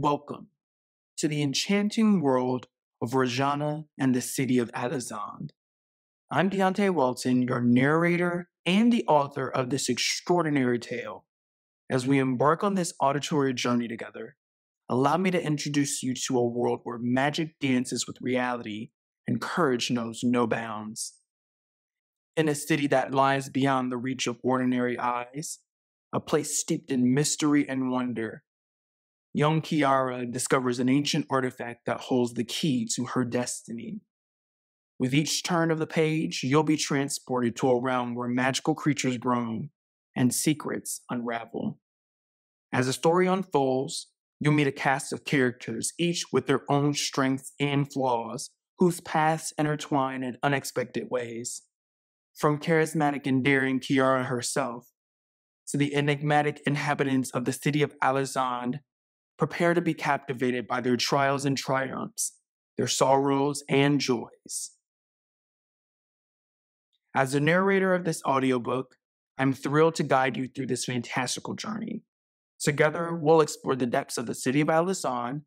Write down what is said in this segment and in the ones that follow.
Welcome to the enchanting world of Rajahnna and the city of Alexandre. I'm Deonté Welton, your narrator and the author of this extraordinary tale. As we embark on this auditory journey together, allow me to introduce you to a world where magic dances with reality and courage knows no bounds. In a city that lies beyond the reach of ordinary eyes, a place steeped in mystery and wonder, young Kiara discovers an ancient artifact that holds the key to her destiny. With each turn of the page, you'll be transported to a realm where magical creatures groan and secrets unravel. As the story unfolds, you'll meet a cast of characters, each with their own strengths and flaws, whose paths intertwine in unexpected ways. From charismatic and daring Kiara herself to the enigmatic inhabitants of the city of Alexandre, prepare to be captivated by their trials and triumphs, their sorrows and joys. As the narrator of this audiobook, I'm thrilled to guide you through this fantastical journey. Together, we'll explore the depths of the city of Alexandre,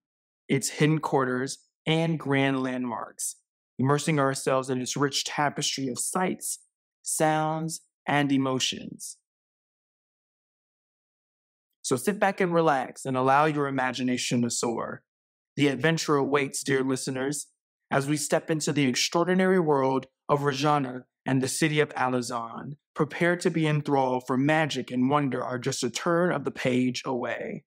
its hidden quarters, and grand landmarks, immersing ourselves in its rich tapestry of sights, sounds, and emotions. So sit back and relax and allow your imagination to soar. The adventure awaits, dear listeners, as we step into the extraordinary world of Rajahnna and the city of Alexandre, prepare to be enthralled, for magic and wonder are just a turn of the page away.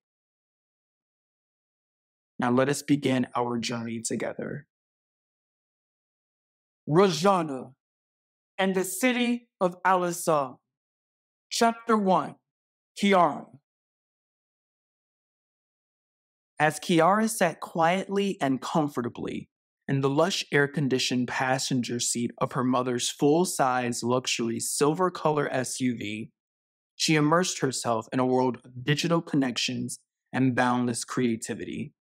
Now let us begin our journey together. Rajahnna and the city of Alexandre. Chapter 1 Kiara. As Kiara sat quietly and comfortably in the lush air conditioned passenger seat of her mother's full size luxury silver color SUV, she immersed herself in a world of digital connections and boundless creativity.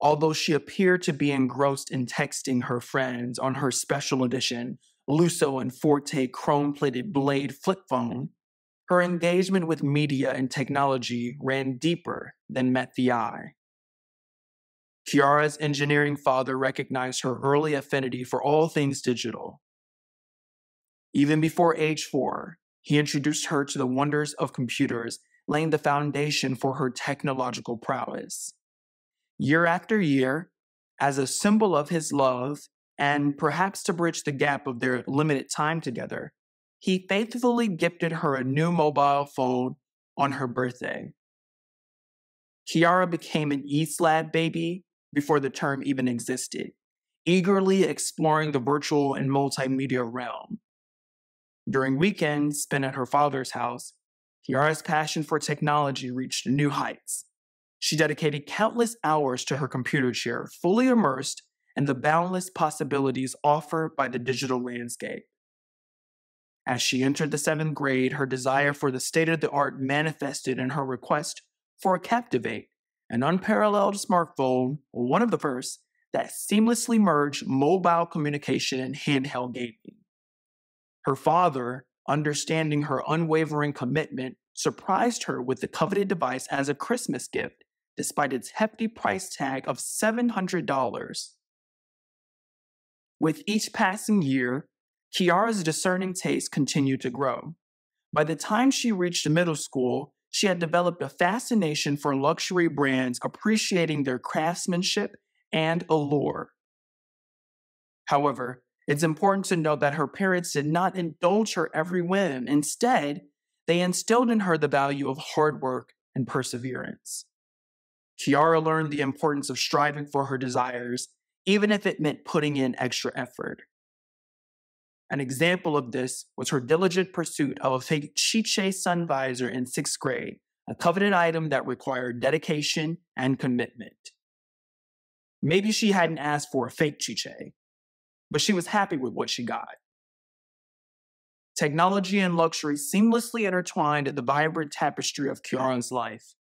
Although she appeared to be engrossed in texting her friends on her special edition Lusso and Forte chrome plated blade flip phone, her engagement with media and technology ran deeper than met the eye. Kiara's engineering father recognized her early affinity for all things digital. Even before age four, he introduced her to the wonders of computers, laying the foundation for her technological prowess. Year after year, as a symbol of his love, and perhaps to bridge the gap of their limited time together, he faithfully gifted her a new mobile phone on her birthday. Kiara became an ESLAB baby before the term even existed, eagerly exploring the virtual and multimedia realm. During weekends spent at her father's house, Kiara's passion for technology reached new heights. She dedicated countless hours to her computer chair, fully immersed in the boundless possibilities offered by the digital landscape. As she entered the seventh grade, her desire for the state of the art manifested in her request for a Captivate, an unparalleled smartphone, one of the first, that seamlessly merged mobile communication and handheld gaming. Her father, understanding her unwavering commitment, surprised her with the coveted device as a Christmas gift, despite its hefty price tag of $700. With each passing year, Kiara's discerning taste continued to grow. By the time she reached middle school, she had developed a fascination for luxury brands appreciating their craftsmanship and allure. However, it's important to note that her parents did not indulge her every whim. Instead, they instilled in her the value of hard work and perseverance. Kiara learned the importance of striving for her desires, even if it meant putting in extra effort. An example of this was her diligent pursuit of a fake Chiche sun visor in sixth grade, a coveted item that required dedication and commitment. Maybe she hadn't asked for a fake Chiche, but she was happy with what she got. Technology and luxury seamlessly intertwined in the vibrant tapestry of Kiara's life.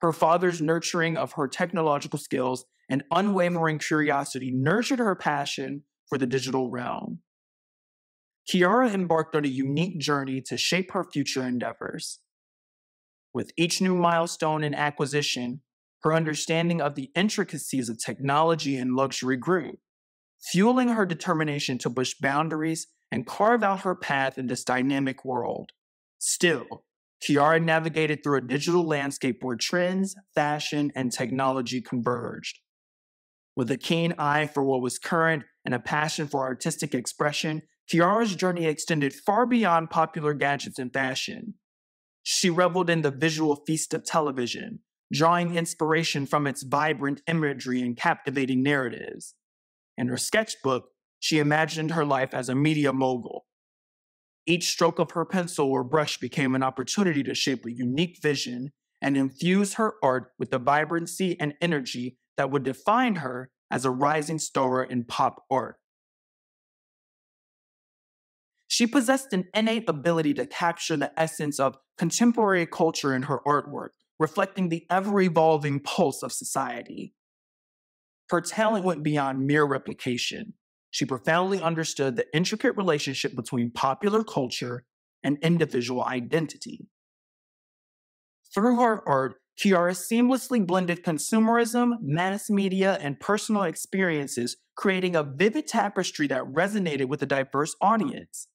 Her father's nurturing of her technological skills and unwavering curiosity nurtured her passion for the digital realm. Kiara embarked on a unique journey to shape her future endeavors. With each new milestone and acquisition, her understanding of the intricacies of technology and luxury grew, fueling her determination to push boundaries and carve out her path in this dynamic world. Still, Kiara navigated through a digital landscape where trends, fashion, and technology converged. With a keen eye for what was current and a passion for artistic expression, Kiara's journey extended far beyond popular gadgets and fashion. She reveled in the visual feast of television, drawing inspiration from its vibrant imagery and captivating narratives. In her sketchbook, she imagined her life as a media mogul, each stroke of her pencil or brush became an opportunity to shape a unique vision and infuse her art with the vibrancy and energy that would define her as a rising star in pop art. She possessed an innate ability to capture the essence of contemporary culture in her artwork, reflecting the ever evolving pulse of society. Her talent went beyond mere replication she profoundly understood the intricate relationship between popular culture and individual identity. Through her art, Kiara seamlessly blended consumerism, mass media, and personal experiences, creating a vivid tapestry that resonated with a diverse audience.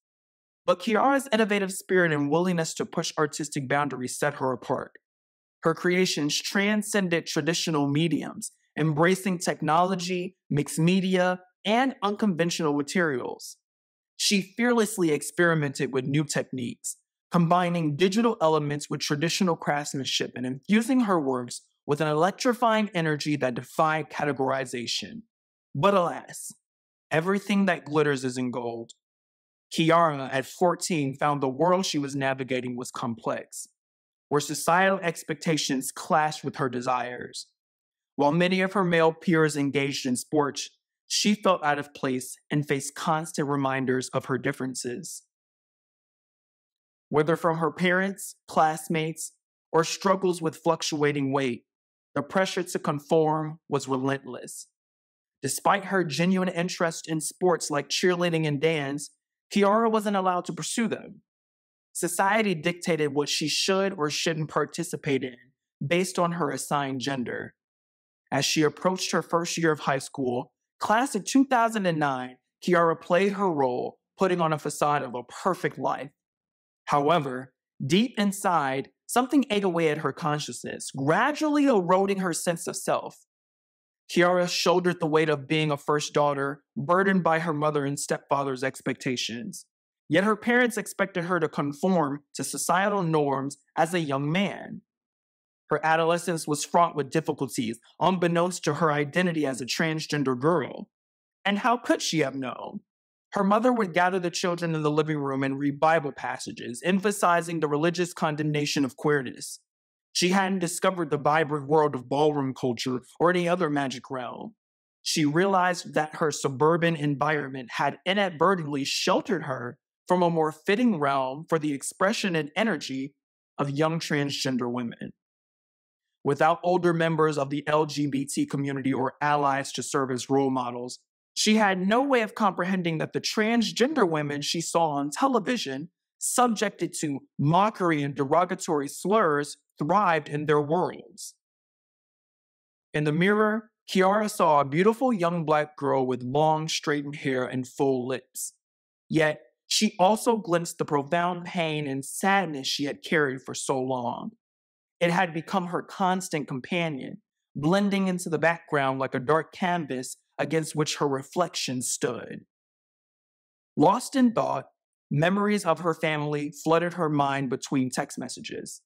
But Kiara's innovative spirit and willingness to push artistic boundaries set her apart. Her creations transcended traditional mediums, embracing technology, mixed media, and unconventional materials. She fearlessly experimented with new techniques, combining digital elements with traditional craftsmanship and infusing her works with an electrifying energy that defied categorization. But alas, everything that glitters isn't gold. Kiara, at 14, found the world she was navigating was complex, where societal expectations clashed with her desires. While many of her male peers engaged in sports, she felt out of place and faced constant reminders of her differences. Whether from her parents, classmates, or struggles with fluctuating weight, the pressure to conform was relentless. Despite her genuine interest in sports like cheerleading and dance, Kiara wasn't allowed to pursue them. Society dictated what she should or shouldn't participate in based on her assigned gender. As she approached her first year of high school, Class of 2009, Kiara played her role, putting on a facade of a perfect life. However, deep inside, something ate away at her consciousness, gradually eroding her sense of self. Kiara shouldered the weight of being a first daughter, burdened by her mother and stepfather's expectations. Yet her parents expected her to conform to societal norms as a young man. Her adolescence was fraught with difficulties, unbeknownst to her identity as a transgender girl. And how could she have known? Her mother would gather the children in the living room and read Bible passages, emphasizing the religious condemnation of queerness. She hadn't discovered the vibrant world of ballroom culture or any other magic realm. She realized that her suburban environment had inadvertently sheltered her from a more fitting realm for the expression and energy of young transgender women without older members of the LGBT community or allies to serve as role models. She had no way of comprehending that the transgender women she saw on television, subjected to mockery and derogatory slurs, thrived in their worlds. In the mirror, Kiara saw a beautiful young black girl with long, straightened hair and full lips. Yet, she also glimpsed the profound pain and sadness she had carried for so long. It had become her constant companion, blending into the background like a dark canvas against which her reflection stood. Lost in thought, memories of her family flooded her mind between text messages.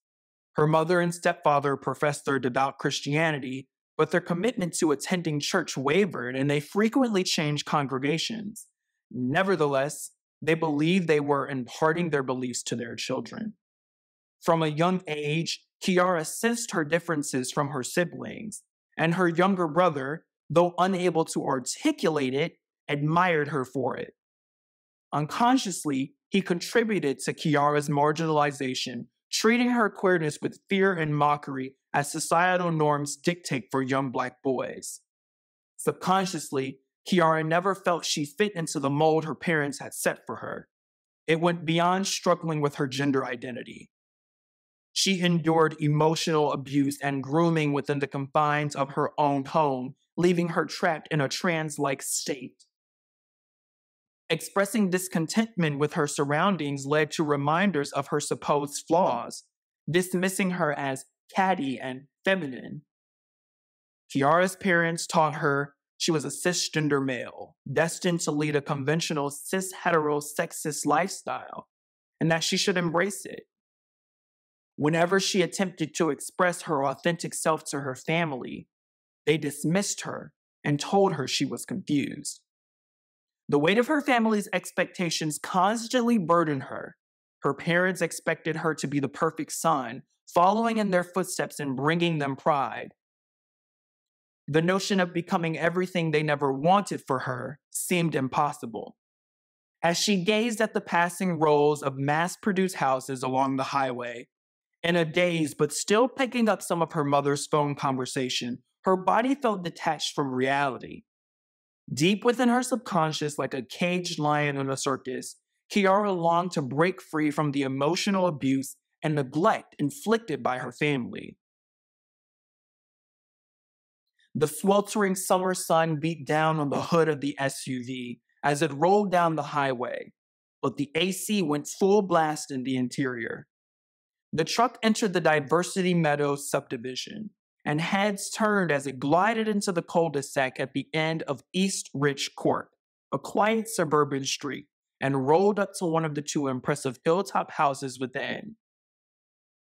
Her mother and stepfather professed their devout Christianity, but their commitment to attending church wavered and they frequently changed congregations. Nevertheless, they believed they were imparting their beliefs to their children. From a young age, Kiara sensed her differences from her siblings, and her younger brother, though unable to articulate it, admired her for it. Unconsciously, he contributed to Kiara's marginalization, treating her queerness with fear and mockery as societal norms dictate for young black boys. Subconsciously, Kiara never felt she fit into the mold her parents had set for her. It went beyond struggling with her gender identity. She endured emotional abuse and grooming within the confines of her own home, leaving her trapped in a trance like state. Expressing discontentment with her surroundings led to reminders of her supposed flaws, dismissing her as catty and feminine. Kiara's parents taught her she was a cisgender male, destined to lead a conventional cis heterosexist lifestyle, and that she should embrace it. Whenever she attempted to express her authentic self to her family, they dismissed her and told her she was confused. The weight of her family's expectations constantly burdened her. Her parents expected her to be the perfect son, following in their footsteps and bringing them pride. The notion of becoming everything they never wanted for her seemed impossible. As she gazed at the passing rows of mass produced houses along the highway, in a daze but still picking up some of her mother's phone conversation, her body felt detached from reality. Deep within her subconscious, like a caged lion in a circus, Kiara longed to break free from the emotional abuse and neglect inflicted by her family. The sweltering summer sun beat down on the hood of the SUV as it rolled down the highway, but the AC went full blast in the interior. The truck entered the Diversity Meadows subdivision, and heads turned as it glided into the cul-de-sac at the end of East Rich Court, a quiet suburban street, and rolled up to one of the two impressive hilltop houses within.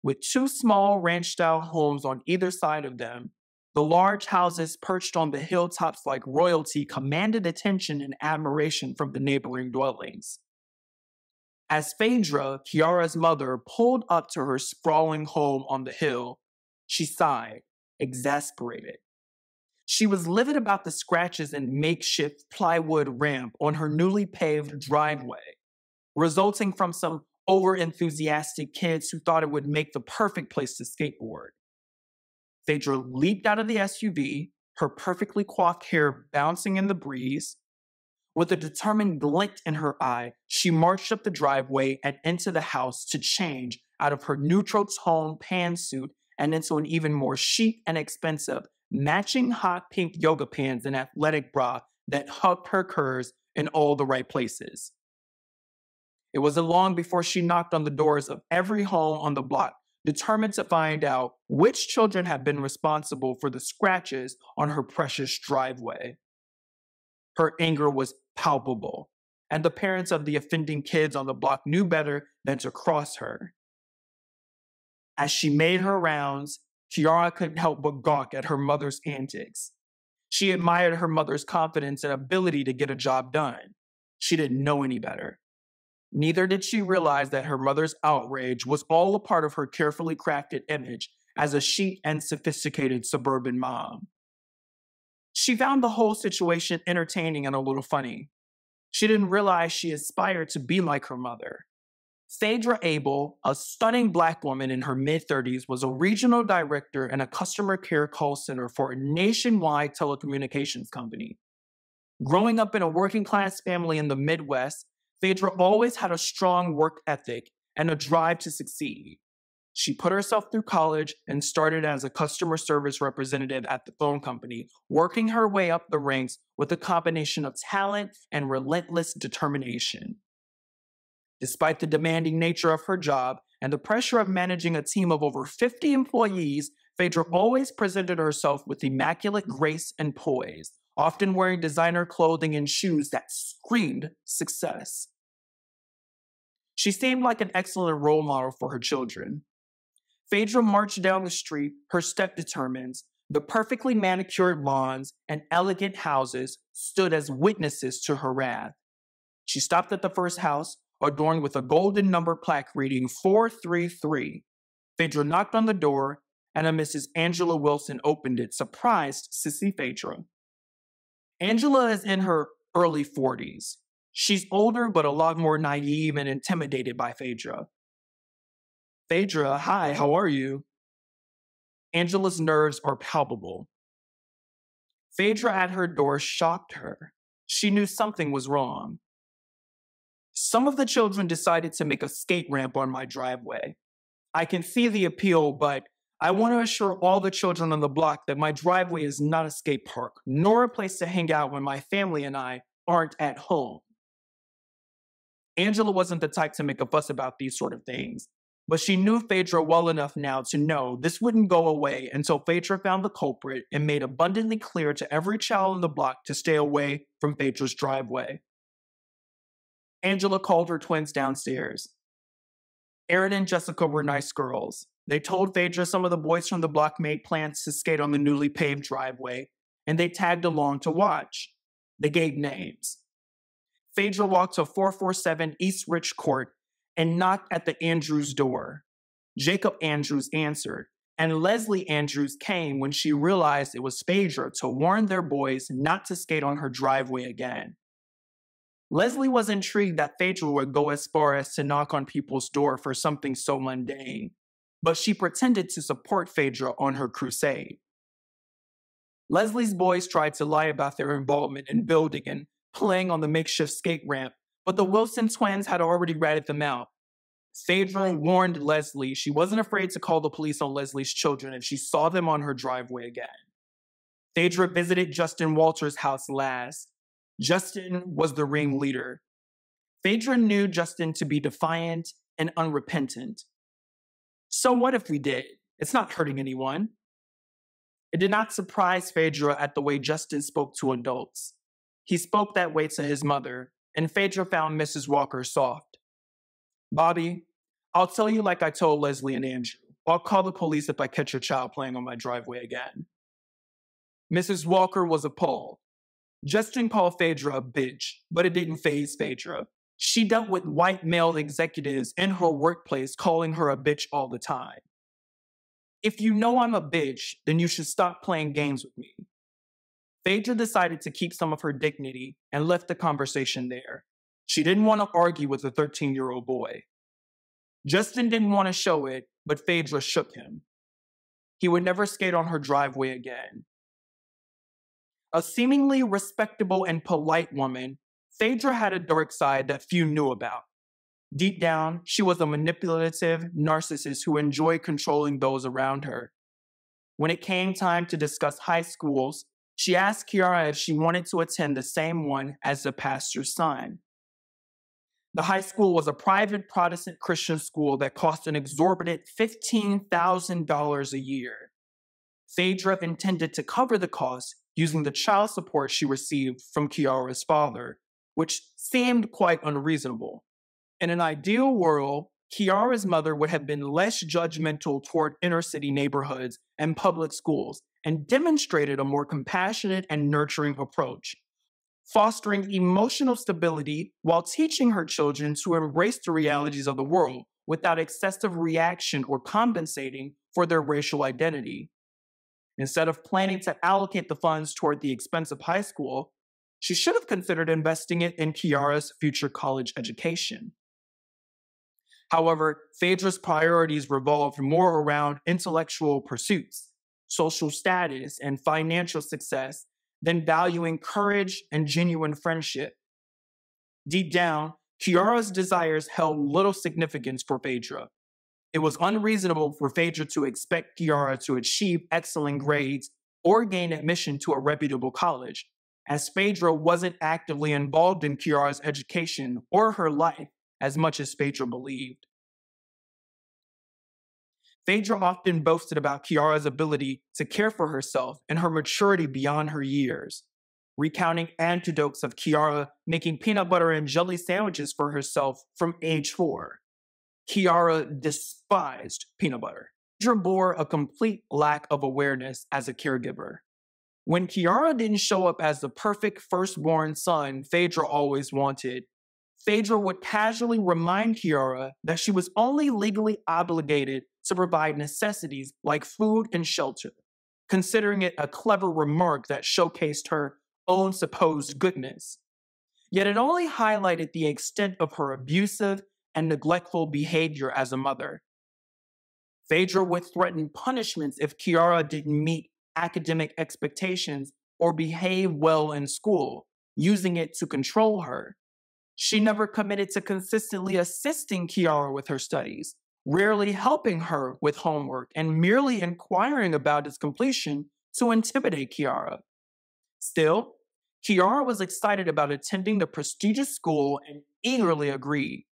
With two small ranch-style homes on either side of them, the large houses perched on the hilltops like royalty commanded attention and admiration from the neighboring dwellings. As Phaedra, Kiara's mother, pulled up to her sprawling home on the hill, she sighed exasperated. She was livid about the scratches and makeshift plywood ramp on her newly paved driveway, resulting from some overenthusiastic kids who thought it would make the perfect place to skateboard. Phaedra leaped out of the SUV, her perfectly coiffed hair bouncing in the breeze. With a determined glint in her eye, she marched up the driveway and into the house to change out of her neutral tone pantsuit and into an even more chic and expensive matching hot pink yoga pants and athletic bra that hugged her curves in all the right places. It wasn't long before she knocked on the doors of every home on the block, determined to find out which children had been responsible for the scratches on her precious driveway. Her anger was palpable, and the parents of the offending kids on the block knew better than to cross her. As she made her rounds, Kiara couldn't help but gawk at her mother's antics. She admired her mother's confidence and ability to get a job done. She didn't know any better. Neither did she realize that her mother's outrage was all a part of her carefully crafted image as a chic and sophisticated suburban mom. She found the whole situation entertaining and a little funny. She didn't realize she aspired to be like her mother. Phaedra Abel, a stunning black woman in her mid 30s, was a regional director and a customer care call center for a nationwide telecommunications company. Growing up in a working class family in the Midwest, Phaedra always had a strong work ethic and a drive to succeed. She put herself through college and started as a customer service representative at the phone company, working her way up the ranks with a combination of talent and relentless determination. Despite the demanding nature of her job and the pressure of managing a team of over 50 employees, Phaedra always presented herself with immaculate grace and poise, often wearing designer clothing and shoes that screamed success. She seemed like an excellent role model for her children. Phaedra marched down the street, her step determined. The perfectly manicured lawns and elegant houses stood as witnesses to her wrath. She stopped at the first house, adorned with a golden number plaque reading 433. Phaedra knocked on the door, and a Mrs. Angela Wilson opened it, surprised to see Phaedra. Angela is in her early 40s. She's older, but a lot more naive and intimidated by Phaedra. Phaedra, hi, how are you? Angela's nerves are palpable. Phaedra at her door shocked her. She knew something was wrong. Some of the children decided to make a skate ramp on my driveway. I can see the appeal, but I want to assure all the children on the block that my driveway is not a skate park, nor a place to hang out when my family and I aren't at home. Angela wasn't the type to make a fuss about these sort of things, but she knew Phaedra well enough now to know this wouldn't go away until Phaedra found the culprit and made abundantly clear to every child on the block to stay away from Phaedra's driveway. Angela called her twins downstairs. Erin and Jessica were nice girls, they told Phaedra some of the boys from the block made plans to skate on the newly paved driveway, and they tagged along to watch. They gave names. Phaedra walked to 447 East Rich Court and knocked at the Andrews door. Jacob Andrews answered, and Leslie Andrews came when she realized it was Phaedra to warn their boys not to skate on her driveway again. Leslie was intrigued that Phaedra would go as far as to knock on people's door for something so mundane, but she pretended to support Phaedra on her crusade. Leslie's boys tried to lie about their involvement in building and playing on the makeshift skate ramp, but the Wilson twins had already ratted them out. Phaedra warned Leslie she wasn't afraid to call the police on Leslie's children if she saw them on her driveway again. Phaedra visited Justin Walter's house last. Justin was the mm-hmm. ringleader. Phaedra knew Justin to be defiant and unrepentant, so what if we did? It's not hurting anyone. It did not surprise Phaedra at the way Justin spoke to adults. He spoke that way to his mother, and Phaedra found Mrs. Walker soft. Bobby, I'll tell you like I told Leslie and Andrew. I'll call the police if I catch your child playing on my driveway again. Mrs. Walker was appalled. Justin called Phaedra a bitch, but it didn't faze Phaedra. She dealt with white male executives in her workplace calling her a bitch all the time. If you know I'm a bitch, then you should stop playing games with me. Phaedra decided to keep some of her dignity and left the conversation there. She didn't want to argue with a 13 year old boy. Justin didn't want to show it, but Phaedra shook him. He would never skate on her driveway again. A seemingly respectable and polite woman Phaedra had a dark side that few knew about. Deep down, she was a manipulative narcissist who enjoyed controlling those around her. When it came time to discuss high schools, she asked Kiara if she wanted to attend the same one as the pastor's son. The high school was a private Protestant Christian school that cost an exorbitant $15,000 a year. Phaedra intended to cover the cost using the child support she received from Kiara's father, which seemed quite unreasonable. In an ideal world, Kiara's mother would have been less judgmental toward inner city neighborhoods and public schools and demonstrated a more compassionate and nurturing approach, fostering emotional stability while teaching her children to embrace the realities of the world without excessive reaction or compensating for their racial identity. Instead of planning to allocate the funds toward the expense of high school, she should have considered investing it in Kiara's future college education. However, Phaedra's priorities revolved more around intellectual pursuits, social status, and financial success than valuing courage and genuine friendship. Deep down, Kiara's desires held little significance for Phaedra. It was unreasonable for Phaedra to expect Kiara to achieve excellent grades or gain admission to a reputable college, as Phaedra wasn't actively involved in Kiara's education or her life as much as Phaedra believed. Phaedra often boasted about Kiara's ability to care for herself and her maturity beyond her years, recounting anecdotes of Kiara making peanut butter and jelly sandwiches for herself from age four. Kiara despised peanut butter. Phaedra bore a complete lack of awareness as a caregiver. When Kiara didn't show up as the perfect firstborn son Phaedra always wanted, Phaedra would casually remind Kiara that she was only legally obligated to provide necessities like food and shelter, considering it a clever remark that showcased her own supposed goodness. Yet it only highlighted the extent of her abusive and neglectful behavior as a mother. Phaedra would threaten punishments if Kiara didn't meet academic expectations or behave well in school, using it to control her. She never committed to consistently assisting Kiara with her studies, rarely helping her with homework and merely inquiring about its completion to intimidate Kiara. Still, Kiara was excited about attending the prestigious school and eagerly agreed.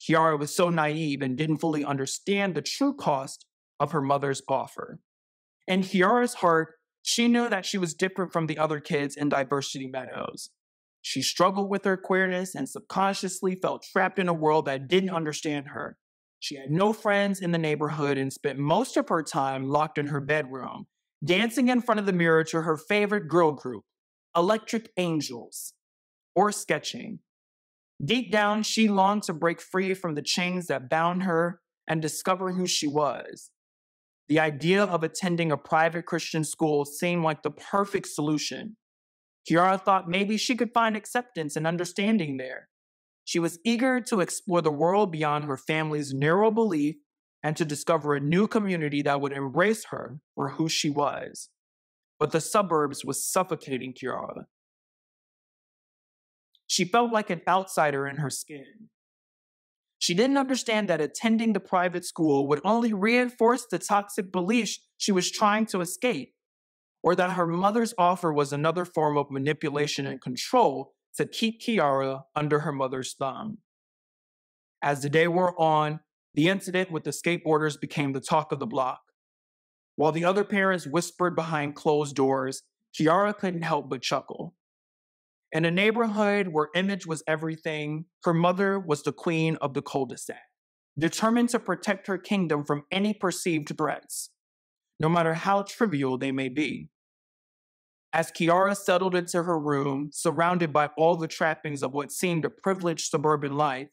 Kiara was so naive and didn't fully understand the true cost of her mother's offer. In Kiara's heart, she knew that she was different from the other kids in Diversity Meadows. She struggled with her queerness and subconsciously felt trapped in a world that didn't understand her. She had no friends in the neighborhood and spent most of her time locked in her bedroom, dancing in front of the mirror to her favorite girl group, Electric Angels, or sketching. Deep down, she longed to break free from the chains that bound her and discover who she was. The idea of attending a private Christian school seemed like the perfect solution. Kiara thought maybe she could find acceptance and understanding there. She was eager to explore the world beyond her family's narrow belief and to discover a new community that would embrace her for who she was. But the suburbs was suffocating Kiara. She felt like an outsider in her skin. She didn't understand that attending the private school would only reinforce the toxic beliefs she was trying to escape, or that her mother's offer was another form of manipulation and control to keep Kiara under her mother's thumb. As the day wore on, the incident with the skateboarders became the talk of the block. While the other parents whispered behind closed doors, Kiara couldn't help but chuckle. In a neighborhood where image was everything, her mother was the queen of the cul de sac, determined to protect her kingdom from any perceived threats, no matter how trivial they may be. As Kiara settled into her room, surrounded by all the trappings of what seemed a privileged suburban life,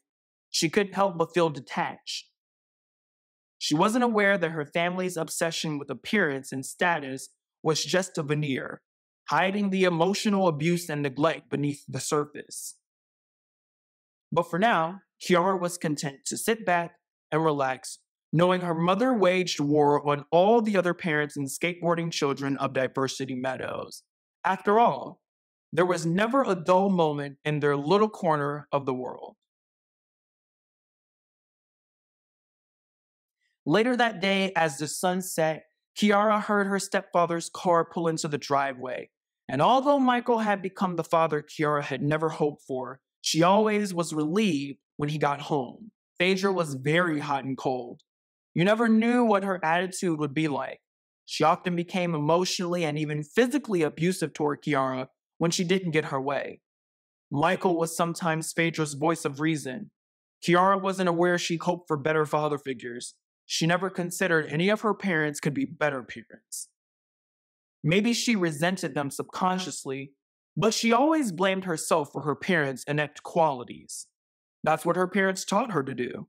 she couldn't help but feel detached. She wasn't aware that her family's obsession with appearance and status was just a veneer, hiding the emotional abuse and neglect beneath the surface. But for now, Kiara was content to sit back and relax, knowing her mother waged war on all the other parents and skateboarding children of Diversity Meadows. After all, there was never a dull moment in their little corner of the world. Later that day, as the sun set, Kiara heard her stepfather's car pull into the driveway. And although Michael had become the father Kiara had never hoped for, she always was relieved when he got home. Phaedra was very hot and cold. You never knew what her attitude would be like. She often became emotionally and even physically abusive toward Kiara when she didn't get her way. Michael was sometimes Phaedra's voice of reason. Kiara wasn't aware she hoped for better father figures, she never considered any of her parents could be better parents. Maybe she resented them subconsciously, but she always blamed herself for her parents' inept qualities. That's what her parents taught her to do.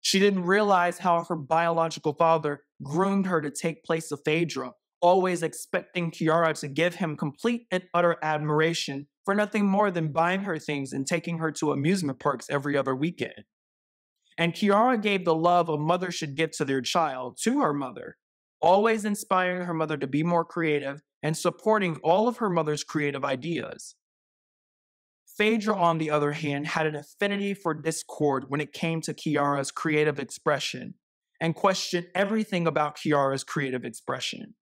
She didn't realize how her biological father groomed her to take place of Phaedra, always expecting Kiara to give him complete and utter admiration for nothing more than buying her things and taking her to amusement parks every other weekend. And Kiara gave the love a mother should give to their child to her mother, always inspiring her mother to be more creative and supporting all of her mother's creative ideas. Phaedra, on the other hand, had an affinity for discord when it came to Kiara's creative expression and questioned everything about Kiara's creative expression.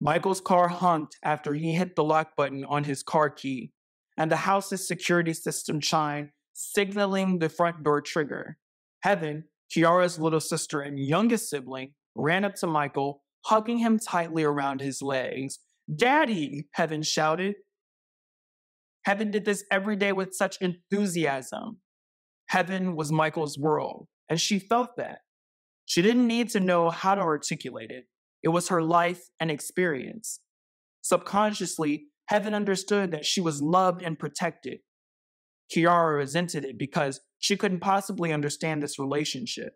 Michael's car honked after he hit the lock button on his car key, and the house's security system chimed signaling the front door trigger. Heaven, Kiara's little sister and youngest sibling, ran up to Michael, hugging him tightly around his legs. Daddy, Heaven shouted. Heaven did this every day with such enthusiasm. Heaven was Michael's world, and she felt that. She didn't need to know how to articulate it. It was her life and experience. Subconsciously, Heaven understood that she was loved and protected, Kiara resented it because she couldn't possibly understand this relationship.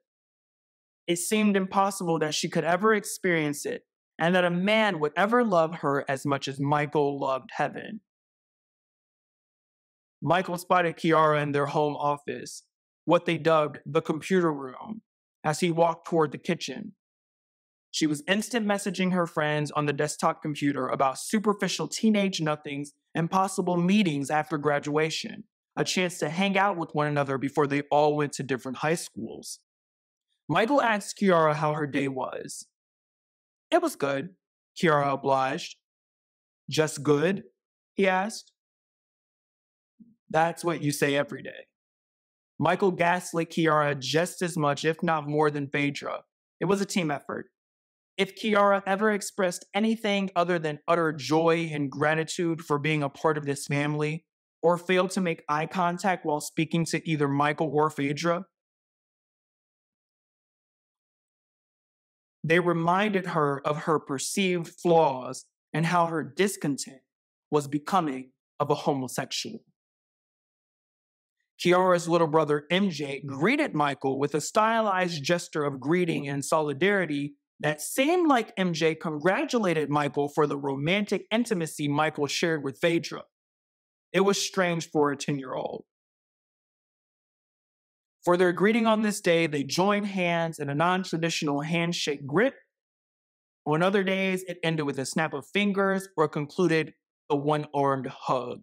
It seemed impossible that she could ever experience it and that a man would ever love her as much as Michael loved heaven. Michael spotted Kiara in their home office, what they dubbed the computer room, as he walked toward the kitchen. She was instant messaging her friends on the desktop computer about superficial teenage nothings and possible meetings after graduation a chance to hang out with one another before they all went to different high schools. Michael asked Kiara how her day was. It was good, Kiara obliged. Just good? he asked. That's what you say every day. Michael gaslit Kiara just as much, if not more, than Phaedra. It was a team effort. If Kiara ever expressed anything other than utter joy and gratitude for being a part of this family, or failed to make eye contact while speaking to either Michael or Phaedra, they reminded her of her perceived flaws and how her discontent was becoming of a homosexual. Kiara's little brother MJ greeted Michael with a stylized gesture of greeting and solidarity that seemed like MJ congratulated Michael for the romantic intimacy Michael shared with Phaedra. It was strange for a 10 year old. For their greeting on this day, they joined hands in a non traditional handshake grip. On other days, it ended with a snap of fingers or concluded a one armed hug.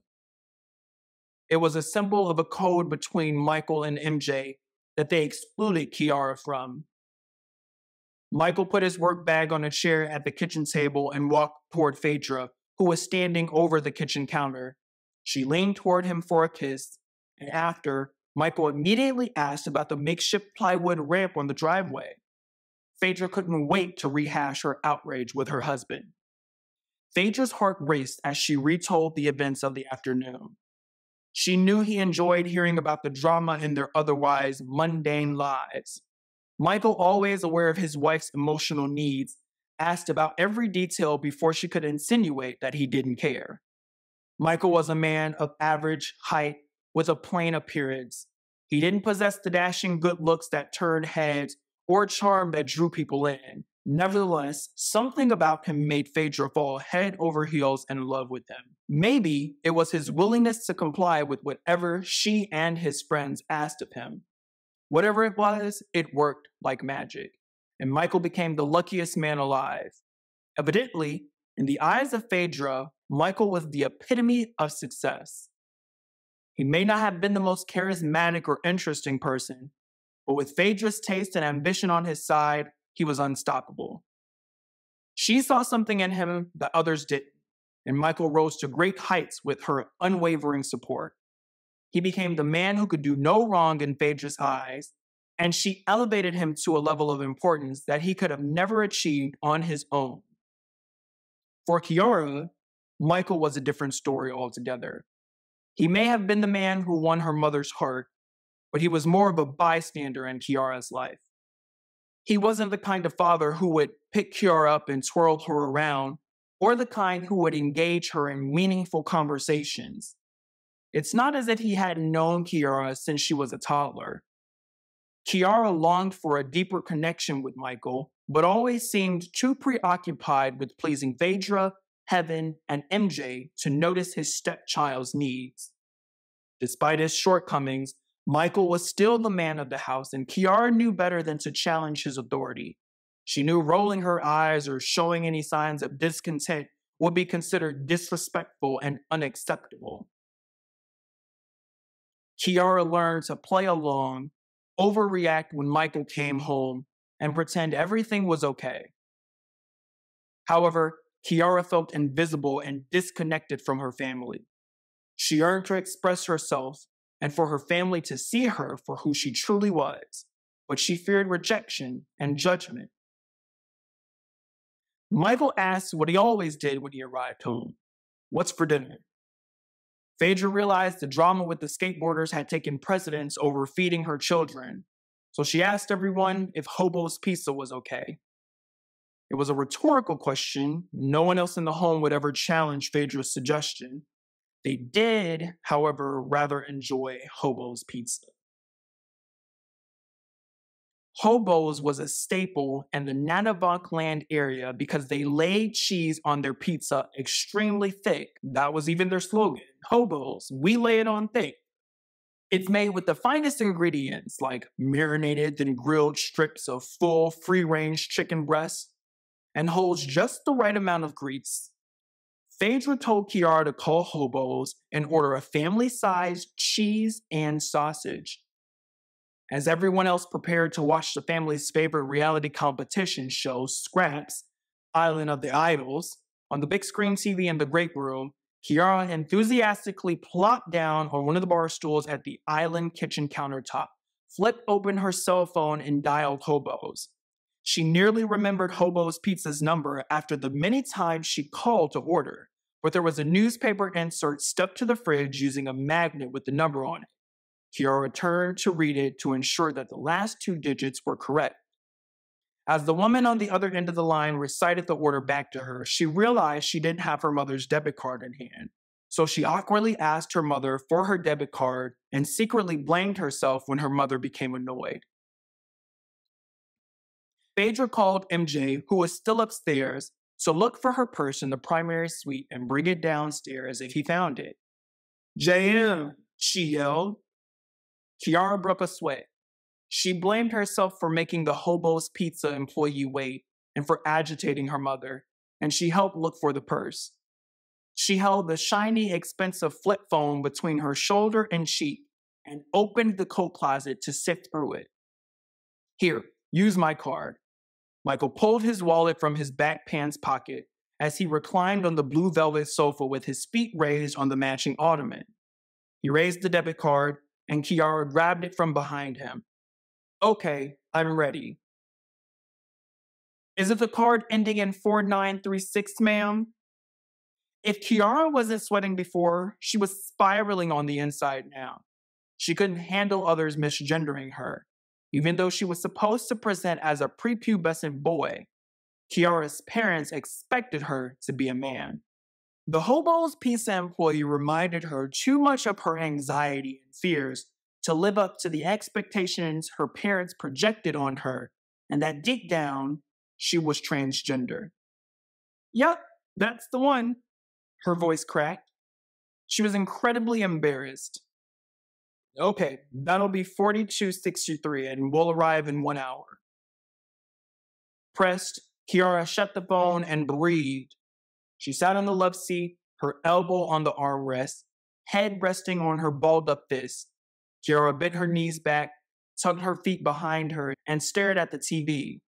It was a symbol of a code between Michael and MJ that they excluded Kiara from. Michael put his work bag on a chair at the kitchen table and walked toward Phaedra, who was standing over the kitchen counter. She leaned toward him for a kiss, and after, Michael immediately asked about the makeshift plywood ramp on the driveway. Phaedra couldn't wait to rehash her outrage with her husband. Phaedra's heart raced as she retold the events of the afternoon. She knew he enjoyed hearing about the drama in their otherwise mundane lives. Michael, always aware of his wife's emotional needs, asked about every detail before she could insinuate that he didn't care. Michael was a man of average height with a plain appearance. He didn't possess the dashing good looks that turned heads or charm that drew people in. Nevertheless, something about him made Phaedra fall head over heels in love with him. Maybe it was his willingness to comply with whatever she and his friends asked of him. Whatever it was, it worked like magic, and Michael became the luckiest man alive. Evidently, in the eyes of Phaedra, Michael was the epitome of success. He may not have been the most charismatic or interesting person, but with Phaedra's taste and ambition on his side, he was unstoppable. She saw something in him that others didn't, and Michael rose to great heights with her unwavering support. He became the man who could do no wrong in Phaedra's eyes, and she elevated him to a level of importance that he could have never achieved on his own. For Kiara, Michael was a different story altogether. He may have been the man who won her mother's heart, but he was more of a bystander in Kiara's life. He wasn't the kind of father who would pick Kiara up and twirl her around, or the kind who would engage her in meaningful conversations. It's not as if he hadn't known Kiara since she was a toddler. Kiara longed for a deeper connection with Michael, but always seemed too preoccupied with pleasing Phaedra, Heaven, and MJ to notice his stepchild's needs. Despite his shortcomings, Michael was still the man of the house, and Kiara knew better than to challenge his authority. She knew rolling her eyes or showing any signs of discontent would be considered disrespectful and unacceptable. Kiara learned to play along, overreact when Michael came home, and pretend everything was okay. However, Kiara felt invisible and disconnected from her family. She yearned to express herself and for her family to see her for who she truly was, but she feared rejection and judgment. Michael asked what he always did when he arrived home What's for dinner? Phaedra realized the drama with the skateboarders had taken precedence over feeding her children, so she asked everyone if Hobo's Pizza was okay. It was a rhetorical question. No one else in the home would ever challenge Phaedra's suggestion. They did, however, rather enjoy Hobo's pizza. Hobo's was a staple in the Nanovoc land area because they laid cheese on their pizza extremely thick. That was even their slogan Hobo's, we lay it on thick. It's made with the finest ingredients like marinated and grilled strips of full free range chicken breast and holds just the right amount of grease Phaedra told Kiara to call hobos and order a family sized cheese and sausage. As everyone else prepared to watch the family's favorite reality competition show, Scraps, Island of the Idols, on the big screen TV in the Great room, Kiara enthusiastically plopped down on one of the bar stools at the island kitchen countertop, flipped open her cell phone, and dialed Hobos. She nearly remembered Hobo's Pizza's number after the many times she called to order, but there was a newspaper insert stuck to the fridge using a magnet with the number on it. Kiara turned to read it to ensure that the last two digits were correct. As the woman on the other end of the line recited the order back to her, she realized she didn't have her mother's debit card in hand. So she awkwardly asked her mother for her debit card and secretly blamed herself when her mother became annoyed. Phaedra called MJ, who was still upstairs, so look for her purse in the primary suite and bring it downstairs if he found it. JM, she yelled. Kiara broke a sweat. She blamed herself for making the Hobo's Pizza employee wait and for agitating her mother, and she helped look for the purse. She held the shiny, expensive flip phone between her shoulder and cheek and opened the coat closet to sift through it. Here, use my card. Michael pulled his wallet from his back pants pocket as he reclined on the blue velvet sofa with his feet raised on the matching ottoman. He raised the debit card, and Kiara grabbed it from behind him. Okay, I'm ready. Is it the card ending in 4936, ma'am? If Kiara wasn't sweating before, she was spiraling on the inside now. She couldn't handle others misgendering her. Even though she was supposed to present as a prepubescent boy, Kiara's parents expected her to be a man. The Hobo's pizza employee reminded her too much of her anxiety and fears to live up to the expectations her parents projected on her, and that deep down, she was transgender. Yep, that's the one. Her voice cracked. She was incredibly embarrassed. Okay, that'll be 4263 and we'll arrive in one hour. Pressed, Kiara shut the phone and breathed. She sat on the love seat, her elbow on the armrest, head resting on her balled up fist. Kiara bent her knees back, tucked her feet behind her, and stared at the TV.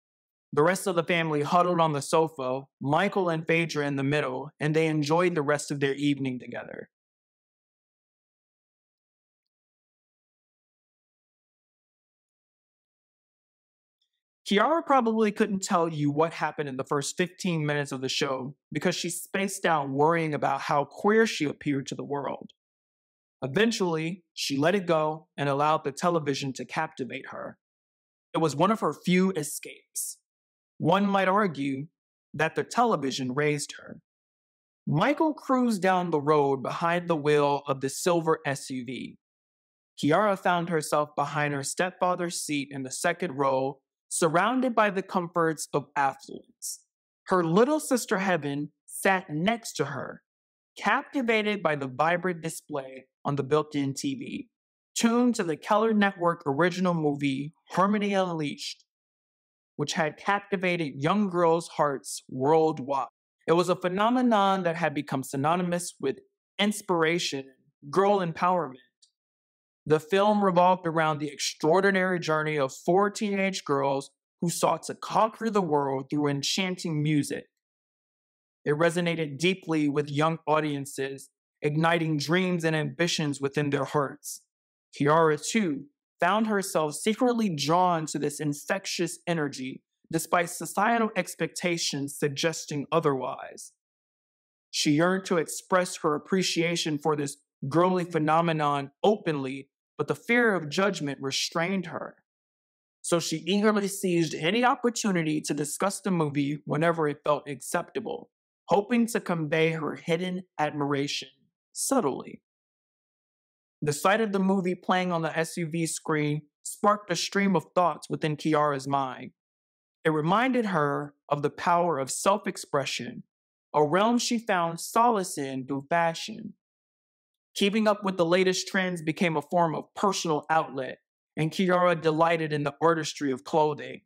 The rest of the family huddled on the sofa, Michael and Phaedra in the middle, and they enjoyed the rest of their evening together. Kiara probably couldn't tell you what happened in the first 15 minutes of the show because she spaced out worrying about how queer she appeared to the world. Eventually, she let it go and allowed the television to captivate her. It was one of her few escapes. One might argue that the television raised her. Michael cruised down the road behind the wheel of the silver SUV. Kiara found herself behind her stepfather's seat in the second row surrounded by the comforts of affluence. Her little sister Heaven sat next to her, captivated by the vibrant display on the built in TV, tuned to the Keller Network original movie Harmony Unleashed, which had captivated young girls' hearts worldwide. It was a phenomenon that had become synonymous with inspiration, girl empowerment, the film revolved around the extraordinary journey of four teenage girls who sought to conquer the world through enchanting music. It resonated deeply with young audiences, igniting dreams and ambitions within their hearts. Kiara, too, found herself secretly drawn to this infectious energy, despite societal expectations suggesting otherwise. She yearned to express her appreciation for this girly phenomenon openly but the fear of judgment restrained her. So she eagerly seized any opportunity to discuss the movie whenever it felt acceptable, hoping to convey her hidden admiration subtly. The sight of the movie playing on the SUV screen sparked a stream of thoughts within Kiara's mind. It reminded her of the power of self expression, a realm she found solace in through fashion. Keeping up with the latest trends became a form of personal outlet, and Kiara delighted in the artistry of clothing.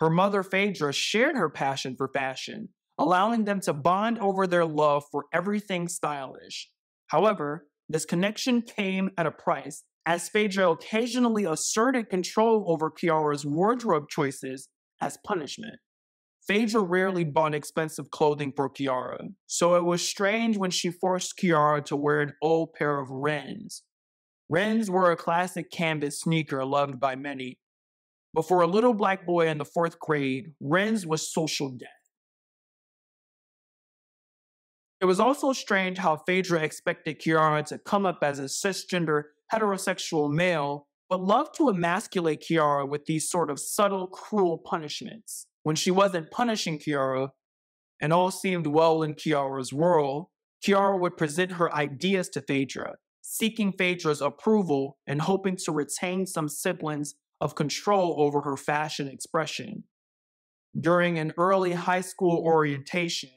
Her mother, Phaedra, shared her passion for fashion, allowing them to bond over their love for everything stylish. However, this connection came at a price, as Phaedra occasionally asserted control over Kiara's wardrobe choices as punishment. Phaedra rarely bought expensive clothing for Kiara, so it was strange when she forced Kiara to wear an old pair of Wrens. Wrens were a classic canvas sneaker loved by many, but for a little black boy in the fourth grade, Wrens was social death. It was also strange how Phaedra expected Kiara to come up as a cisgender heterosexual male, but loved to emasculate Kiara with these sort of subtle, cruel punishments. When she wasn't punishing Kiara, and all seemed well in Kiara's world, Kiara would present her ideas to Phaedra, seeking Phaedra's approval and hoping to retain some semblance of control over her fashion expression. During an early high school orientation,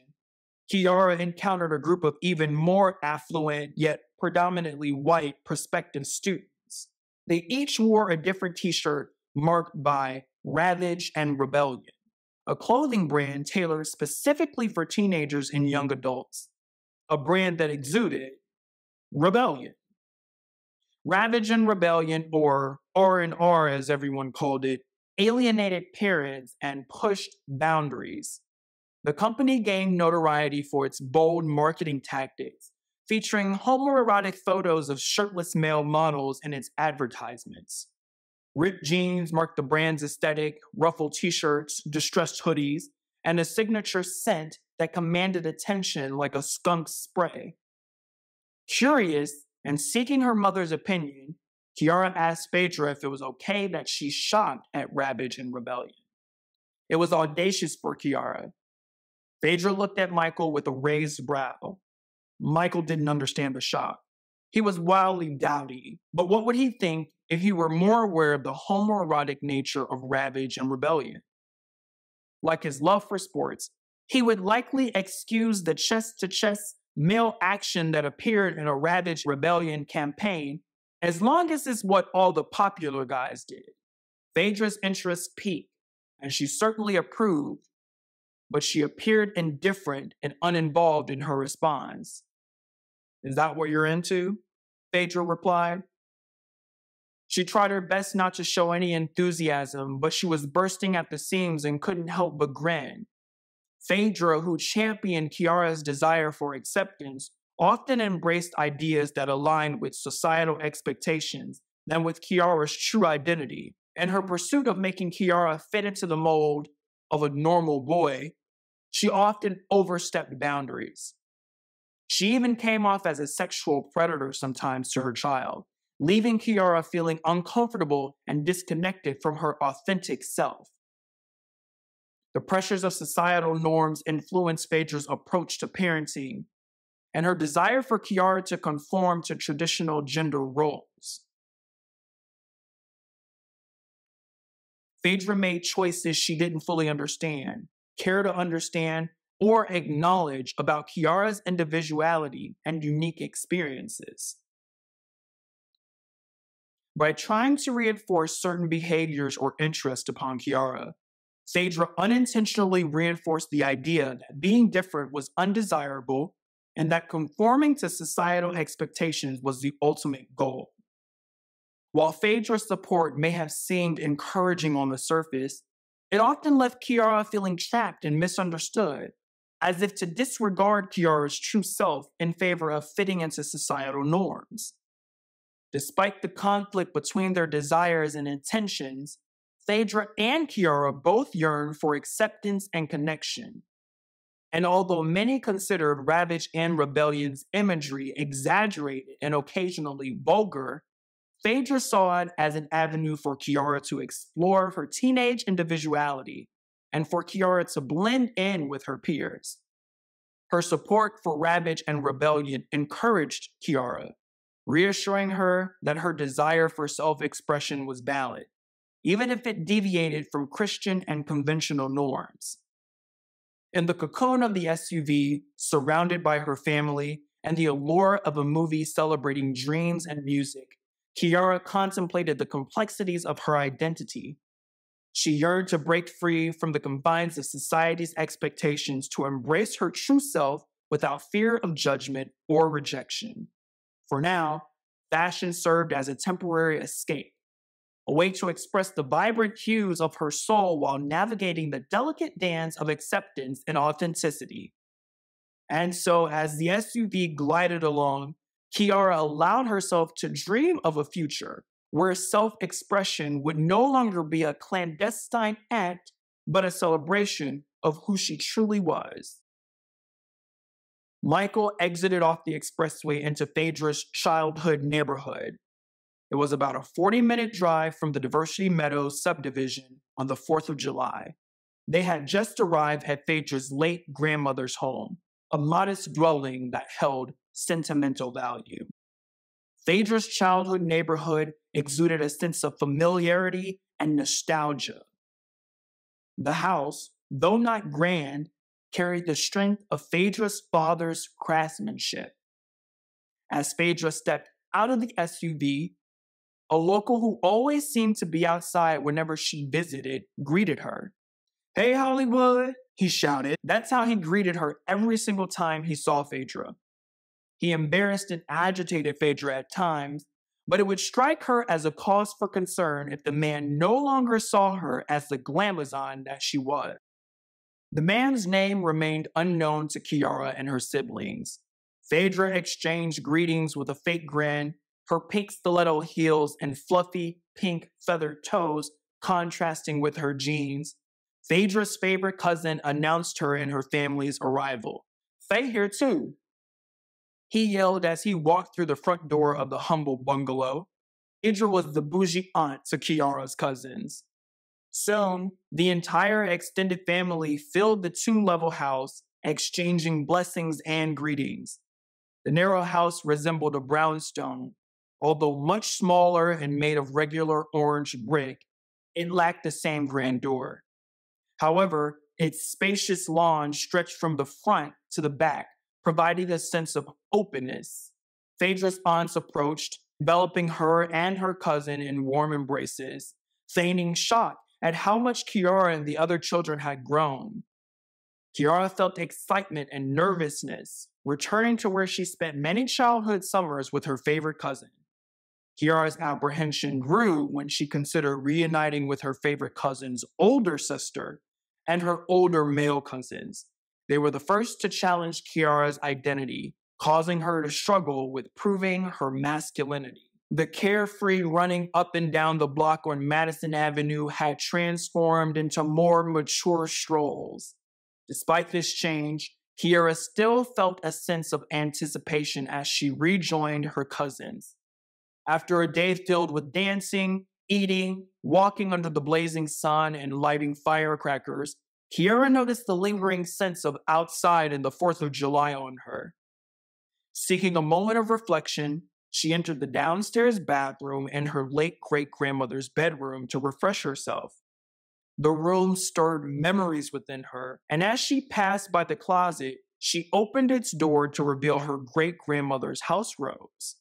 Kiara encountered a group of even more affluent yet predominantly white prospective students. They each wore a different t shirt marked by Ravage and Rebellion a clothing brand tailored specifically for teenagers and young adults, a brand that exuded rebellion. Ravage and Rebellion, or R&R as everyone called it, alienated parents and pushed boundaries. The company gained notoriety for its bold marketing tactics, featuring homoerotic photos of shirtless male models in its advertisements. Ripped jeans marked the brand's aesthetic, ruffled t shirts, distressed hoodies, and a signature scent that commanded attention like a skunk spray. Curious and seeking her mother's opinion, Kiara asked Phaedra if it was okay that she shocked at Ravage and Rebellion. It was audacious for Kiara. Phaedra looked at Michael with a raised brow. Michael didn't understand the shock. He was wildly dowdy, but what would he think if he were more aware of the homoerotic nature of Ravage and Rebellion? Like his love for sports, he would likely excuse the chest to chest male action that appeared in a Ravage Rebellion campaign as long as it's what all the popular guys did. Phaedra's interests peaked, and she certainly approved, but she appeared indifferent and uninvolved in her response. Is that what you're into? Phaedra replied. She tried her best not to show any enthusiasm, but she was bursting at the seams and couldn't help but grin. Phaedra, who championed Kiara's desire for acceptance, often embraced ideas that aligned with societal expectations than with Kiara's true identity. In her pursuit of making Kiara fit into the mold of a normal boy, she often overstepped boundaries. She even came off as a sexual predator sometimes to her child, leaving Kiara feeling uncomfortable and disconnected from her authentic self. The pressures of societal norms influenced Phaedra's approach to parenting and her desire for Kiara to conform to traditional gender roles. Phaedra made choices she didn't fully understand, care to understand, or acknowledge about Kiara's individuality and unique experiences. By trying to reinforce certain behaviors or interests upon Kiara, Phaedra unintentionally reinforced the idea that being different was undesirable and that conforming to societal expectations was the ultimate goal. While Phaedra's support may have seemed encouraging on the surface, it often left Kiara feeling trapped and misunderstood as if to disregard Kiara's true self in favor of fitting into societal norms. Despite the conflict between their desires and intentions, Phaedra and Kiara both yearn for acceptance and connection. And although many considered Ravage and Rebellion's imagery exaggerated and occasionally vulgar, Phaedra saw it as an avenue for Kiara to explore her teenage individuality and for Kiara to blend in with her peers. Her support for Ravage and Rebellion encouraged Kiara, reassuring her that her desire for self expression was valid, even if it deviated from Christian and conventional norms. In the cocoon of the SUV, surrounded by her family and the allure of a movie celebrating dreams and music, Kiara contemplated the complexities of her identity She yearned to break free from the confines of society's expectations to embrace her true self without fear of judgment or rejection. For now, fashion served as a temporary escape, a way to express the vibrant hues of her soul while navigating the delicate dance of acceptance and authenticity. And so, as the SUV glided along, Kiara allowed herself to dream of a future where self expression would no longer be a clandestine act, but a celebration of who she truly was. Michael exited off the expressway into Phaedra's childhood neighborhood. It was about a 40 minute drive from the Diversity Meadows subdivision on the 4th of July. They had just arrived at Phaedra's late grandmother's home, a modest dwelling that held sentimental value. Phaedra's childhood neighborhood exuded a sense of familiarity and nostalgia. The house, though not grand, carried the strength of Phaedra's father's craftsmanship. As Phaedra stepped out of the SUV, a local who always seemed to be outside whenever she visited greeted her. Hey, Hollywood, he shouted. That's how he greeted her every single time he saw Phaedra. He embarrassed and agitated Phaedra at times, but it would strike her as a cause for concern if the man no longer saw her as the glamazon that she was. The man's name remained unknown to Kiara and her siblings. Phaedra exchanged greetings with a fake grin, her pink stiletto heels and fluffy pink feathered toes contrasting with her jeans. Phaedra's favorite cousin announced her and her family's arrival. Faye here too. He yelled as he walked through the front door of the humble bungalow. Phaedra was the bougie aunt to Kiara's cousins. Soon, the entire extended family filled the two level house, exchanging blessings and greetings. The narrow house resembled a brownstone. Although much smaller and made of regular orange brick, it lacked the same grandeur. However, its spacious lawn stretched from the front to the back, providing a sense of openness. Phaedra's aunts approached, enveloping her and her cousin in warm embraces, feigning shock at how much Kiara and the other children had grown. Kiara felt excitement and nervousness, returning to where she spent many childhood summers with her favorite cousin. Kiara's apprehension grew when she considered reuniting with her favorite cousin's older sister and her older male cousins. They were the first to challenge Kiara's identity, causing her to struggle with proving her masculinity. The carefree running up and down the block on Madison Avenue had transformed into more mature strolls. Despite this change, Kiara still felt a sense of anticipation as she rejoined her cousins. After a day filled with dancing, eating, walking under the blazing sun, and lighting firecrackers, Kiara noticed the lingering sense of outside and the 4th of July on her. Seeking a moment of reflection, she entered the downstairs bathroom and her late great grandmother's bedroom to refresh herself. The room stirred memories within her, and as she passed by the closet, she opened its door to reveal her great grandmother's house robes.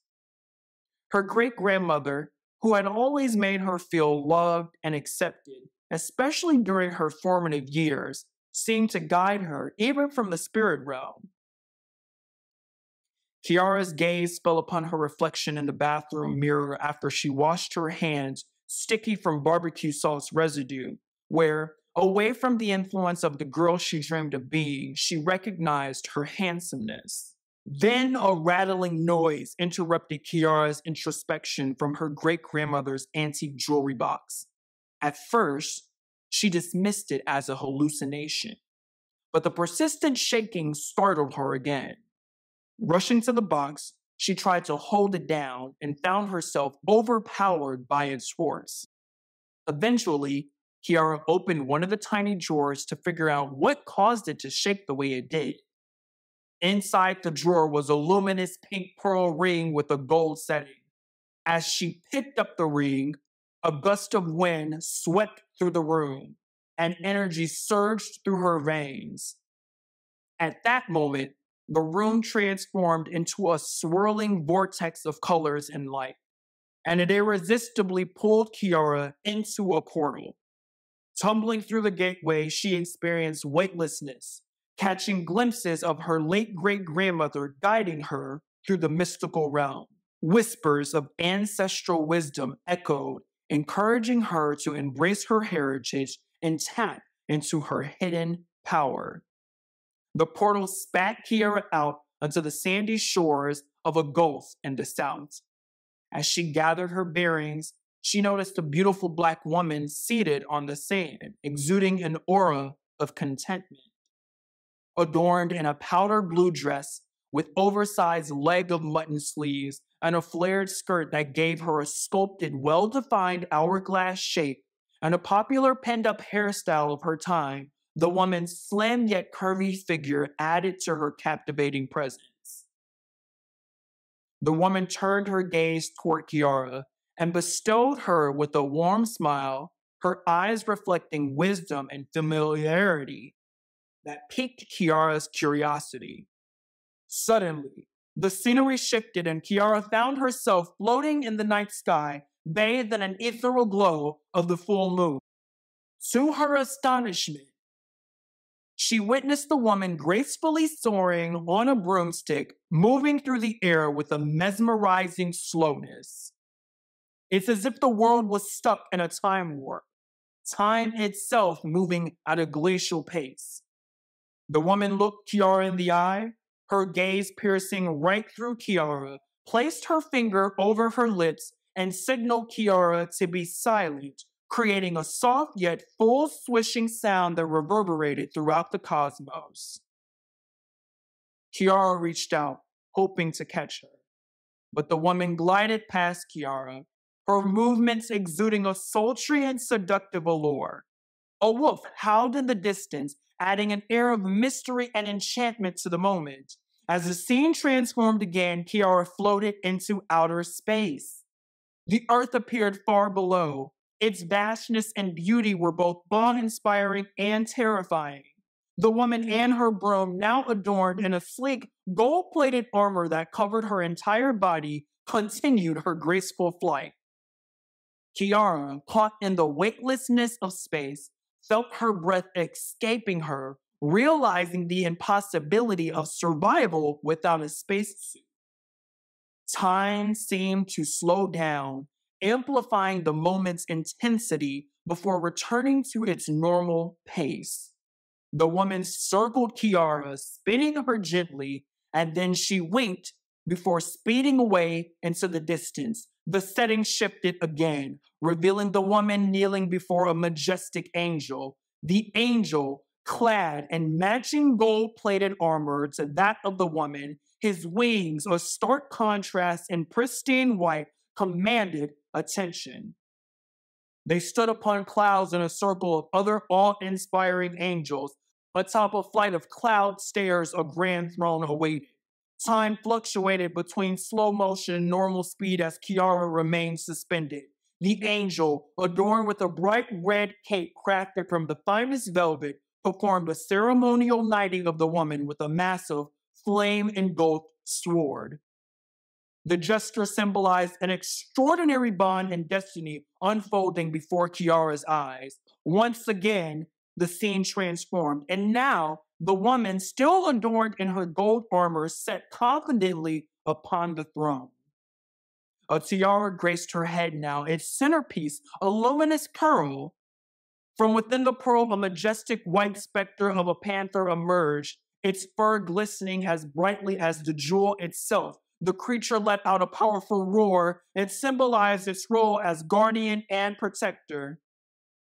Her great grandmother, who had always made her feel loved and accepted, especially during her formative years, seemed to guide her even from the spirit realm. Kiara's gaze fell upon her reflection in the bathroom mirror after she washed her hands, sticky from barbecue sauce residue, where, away from the influence of the girl she dreamed of being, she recognized her handsomeness. Then a rattling noise interrupted Kiara's introspection from her great grandmother's antique jewelry box. At first, she dismissed it as a hallucination, but the persistent shaking startled her again. Rushing to the box, she tried to hold it down and found herself overpowered by its force. Eventually, Kiara opened one of the tiny drawers to figure out what caused it to shake the way it did. Inside the drawer was a luminous pink pearl ring with a gold setting. As she picked up the ring, a gust of wind swept through the room and energy surged through her veins. At that moment, the room transformed into a swirling vortex of colors and light, and it irresistibly pulled Kiara into a portal. Tumbling through the gateway, she experienced weightlessness, catching glimpses of her late great grandmother guiding her through the mystical realm. Whispers of ancestral wisdom echoed, encouraging her to embrace her heritage and tap into her hidden power. The portal spat Kiara out onto the sandy shores of a gulf in the south. As she gathered her bearings, she noticed a beautiful black woman seated on the sand, exuding an aura of contentment. Adorned in a powder blue dress with oversized leg of mutton sleeves and a flared skirt that gave her a sculpted, well defined hourglass shape and a popular pinned up hairstyle of her time, the woman's slim yet curvy figure added to her captivating presence. The woman turned her gaze toward Kiara and bestowed her with a warm smile, her eyes reflecting wisdom and familiarity that piqued Kiara's curiosity. Suddenly, the scenery shifted and Kiara found herself floating in the night sky, bathed in an ethereal glow of the full moon. To her astonishment, she witnessed the woman gracefully soaring on a broomstick, moving through the air with a mesmerizing slowness. It's as if the world was stuck in a time warp, time itself moving at a glacial pace. The woman looked Kiara in the eye, her gaze piercing right through Kiara, placed her finger over her lips, and signaled Kiara to be silent, creating a soft yet full swishing sound that reverberated throughout the cosmos. Kiara reached out, hoping to catch her, but the woman glided past Kiara, her movements exuding a sultry and seductive allure. A wolf howled in the distance, adding an air of mystery and enchantment to the moment. As the scene transformed again, Kiara floated into outer space. The earth appeared far below. Its vastness and beauty were both awe inspiring and terrifying. The woman and her broom, now adorned in a sleek, gold plated armor that covered her entire body, continued her graceful flight. Kiara, caught in the weightlessness of space, felt her breath escaping her, realizing the impossibility of survival without a spacesuit. Time seemed to slow down, amplifying the moment's intensity before returning to its normal pace. The woman circled Kiara, spinning her gently, and then she winked before speeding away into the distance, the setting shifted again, revealing the woman kneeling before a majestic angel. The angel, clad in matching gold plated armor to that of the woman, his wings, a stark contrast in pristine white, commanded attention. They stood upon clouds in a circle of other awe inspiring angels. Atop a flight of cloud stairs, a grand throne awaited. Time fluctuated between slow motion and normal speed as Kiara remained suspended. The angel, adorned with a bright red cape crafted from the finest velvet, performed a ceremonial knighting of the woman with a massive, flame engulfed sword. The gesture symbolized an extraordinary bond and destiny unfolding before Kiara's eyes. Once again, the scene transformed, and now the woman, still adorned in her gold armor, sat confidently upon the throne. A tiara graced her head now, its centerpiece, a luminous pearl. From within the pearl, a majestic white specter of a panther emerged, its fur glistening as brightly as the jewel itself. The creature let out a powerful roar and symbolized its role as guardian and protector.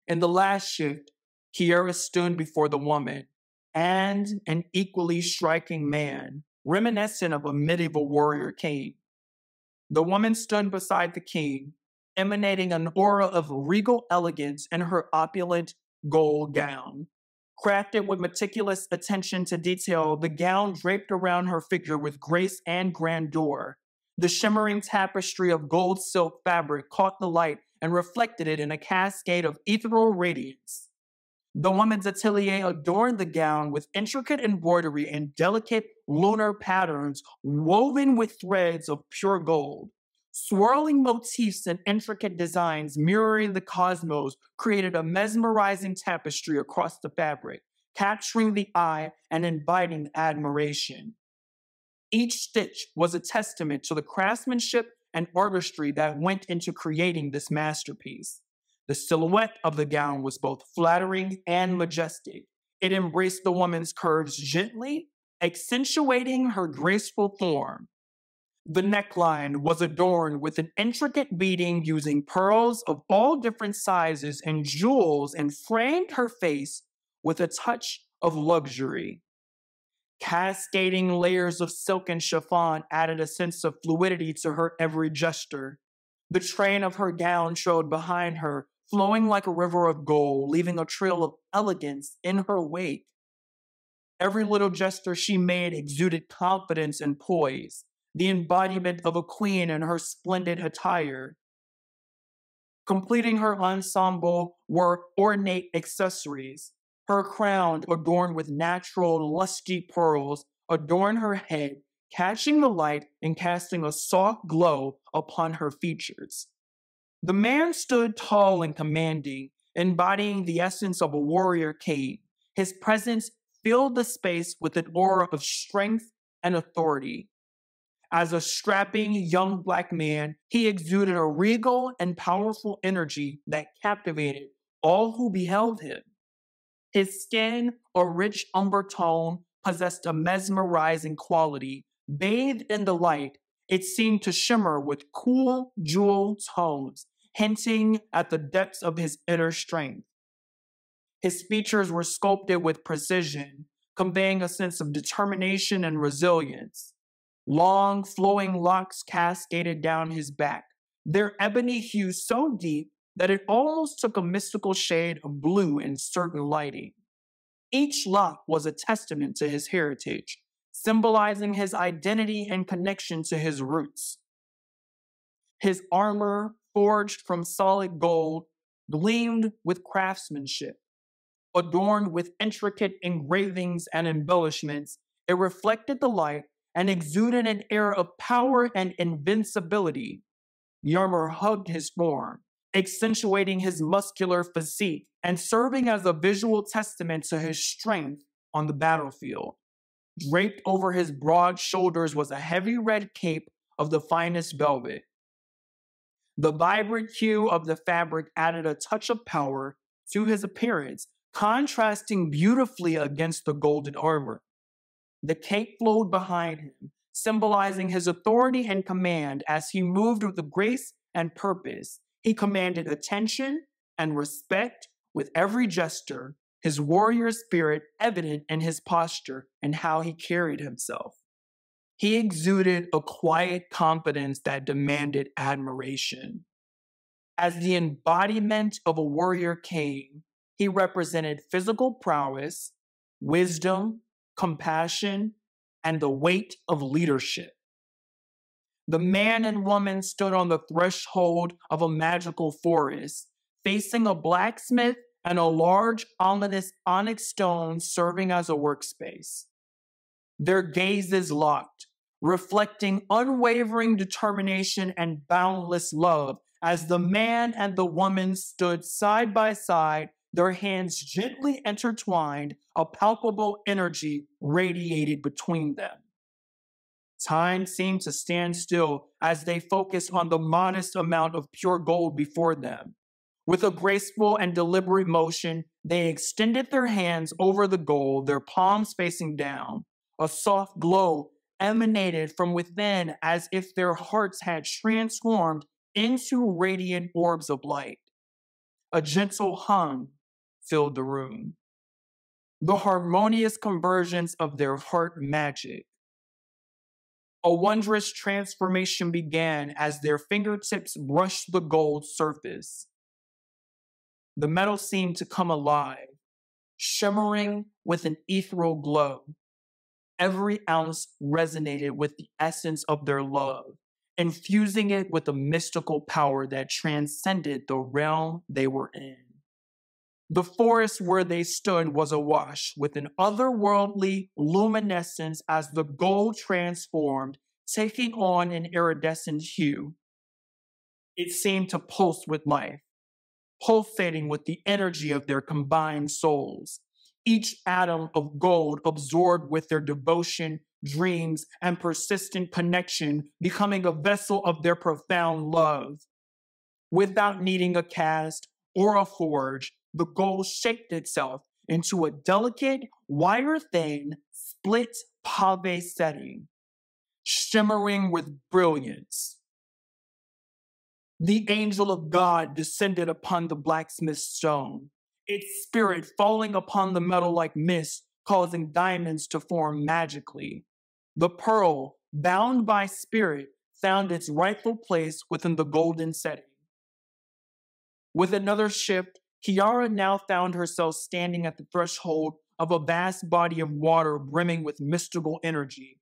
In the last shift, Kiara stood before the woman, and an equally striking man, reminiscent of a medieval warrior king. The woman stood beside the king, emanating an aura of regal elegance in her opulent gold gown. Crafted with meticulous attention to detail, the gown draped around her figure with grace and grandeur. The shimmering tapestry of gold silk fabric caught the light and reflected it in a cascade of ethereal radiance. The woman's atelier adorned the gown with intricate embroidery and delicate lunar patterns woven with threads of pure gold. Swirling motifs and intricate designs mirroring the cosmos created a mesmerizing tapestry across the fabric, capturing the eye and inviting admiration. Each stitch was a testament to the craftsmanship and artistry that went into creating this masterpiece. The silhouette of the gown was both flattering and majestic. It embraced the woman's curves gently, accentuating her graceful form. The neckline was adorned with an intricate beading using pearls of all different sizes and jewels and framed her face with a touch of luxury. Cascading layers of silk and chiffon added a sense of fluidity to her every gesture. The train of her gown showed behind her, flowing like a river of gold, leaving a trail of elegance in her wake. Every little gesture she made exuded confidence and poise the embodiment of a queen in her splendid attire. Completing her ensemble were ornate accessories. Her crown, adorned with natural, lusty pearls, adorned her head, catching the light and casting a soft glow upon her features. The man stood tall and commanding, embodying the essence of a warrior king. His presence filled the space with an aura of strength and authority. As a strapping young black man, he exuded a regal and powerful energy that captivated all who beheld him. His skin, a rich umber tone, possessed a mesmerizing quality. Bathed in the light, it seemed to shimmer with cool jewel tones, hinting at the depths of his inner strength. His features were sculpted with precision, conveying a sense of determination and resilience. Long, flowing locks cascaded down his back, their ebony hue so deep that it almost took a mystical shade of blue in certain lighting. Each lock was a testament to his heritage, symbolizing his identity and connection to his roots. His armor, forged from solid gold, gleamed with craftsmanship. Adorned with intricate engravings and embellishments, it reflected the light and exuded an air of power and invincibility. Yarmer hugged his form, accentuating his muscular physique and serving as a visual testament to his strength on the battlefield. Draped over his broad shoulders was a heavy red cape of the finest velvet. The vibrant hue of the fabric added a touch of power to his appearance, contrasting beautifully against the golden armor. The cape flowed behind him, symbolizing his authority and command as he moved with grace and purpose. He commanded attention and respect with every gesture, his warrior spirit evident in his posture and how he carried himself. He exuded a quiet confidence that demanded admiration. As the embodiment of a warrior king, he represented physical prowess, wisdom, compassion, and the weight of leadership. The man and woman stood on the threshold of a magical forest, facing a blacksmith and a large ominous onyx stone serving as a workspace. Their gazes locked, reflecting unwavering determination and boundless love as the man and the woman stood side by side their hands gently intertwined, a palpable energy radiated between them. Time seemed to stand still as they focused on the modest amount of pure gold before them. With a graceful and deliberate motion, they extended their hands over the gold, their palms facing down. A soft glow emanated from within as if their hearts had transformed into radiant orbs of light. A gentle hum filled the room. The harmonious convergence of their heart magic. A wondrous transformation began as their fingertips brushed the gold surface. The metal seemed to come alive, shimmering with an ethereal glow. Every ounce resonated with the essence of their love, infusing it with a mystical power that transcended the realm they were in. The forest where they stood was awash with an otherworldly luminescence as the gold transformed, taking on an iridescent hue. it seemed to pulse with life, pulsating with the energy of their combined souls. Each atom of gold absorbed with their devotion, dreams, and persistent connection, becoming a vessel of their profound love. Without needing a cast or a forge, the gold shaped itself into a delicate, wire thin, split pave setting, shimmering with brilliance. The angel of God descended upon the blacksmith's stone, its spirit falling upon the metal like mist, causing diamonds to form magically. The pearl, bound by spirit, found its rightful place within the golden setting. With another shift, Kiara now found herself standing at the threshold of a vast body of water brimming with mystical energy.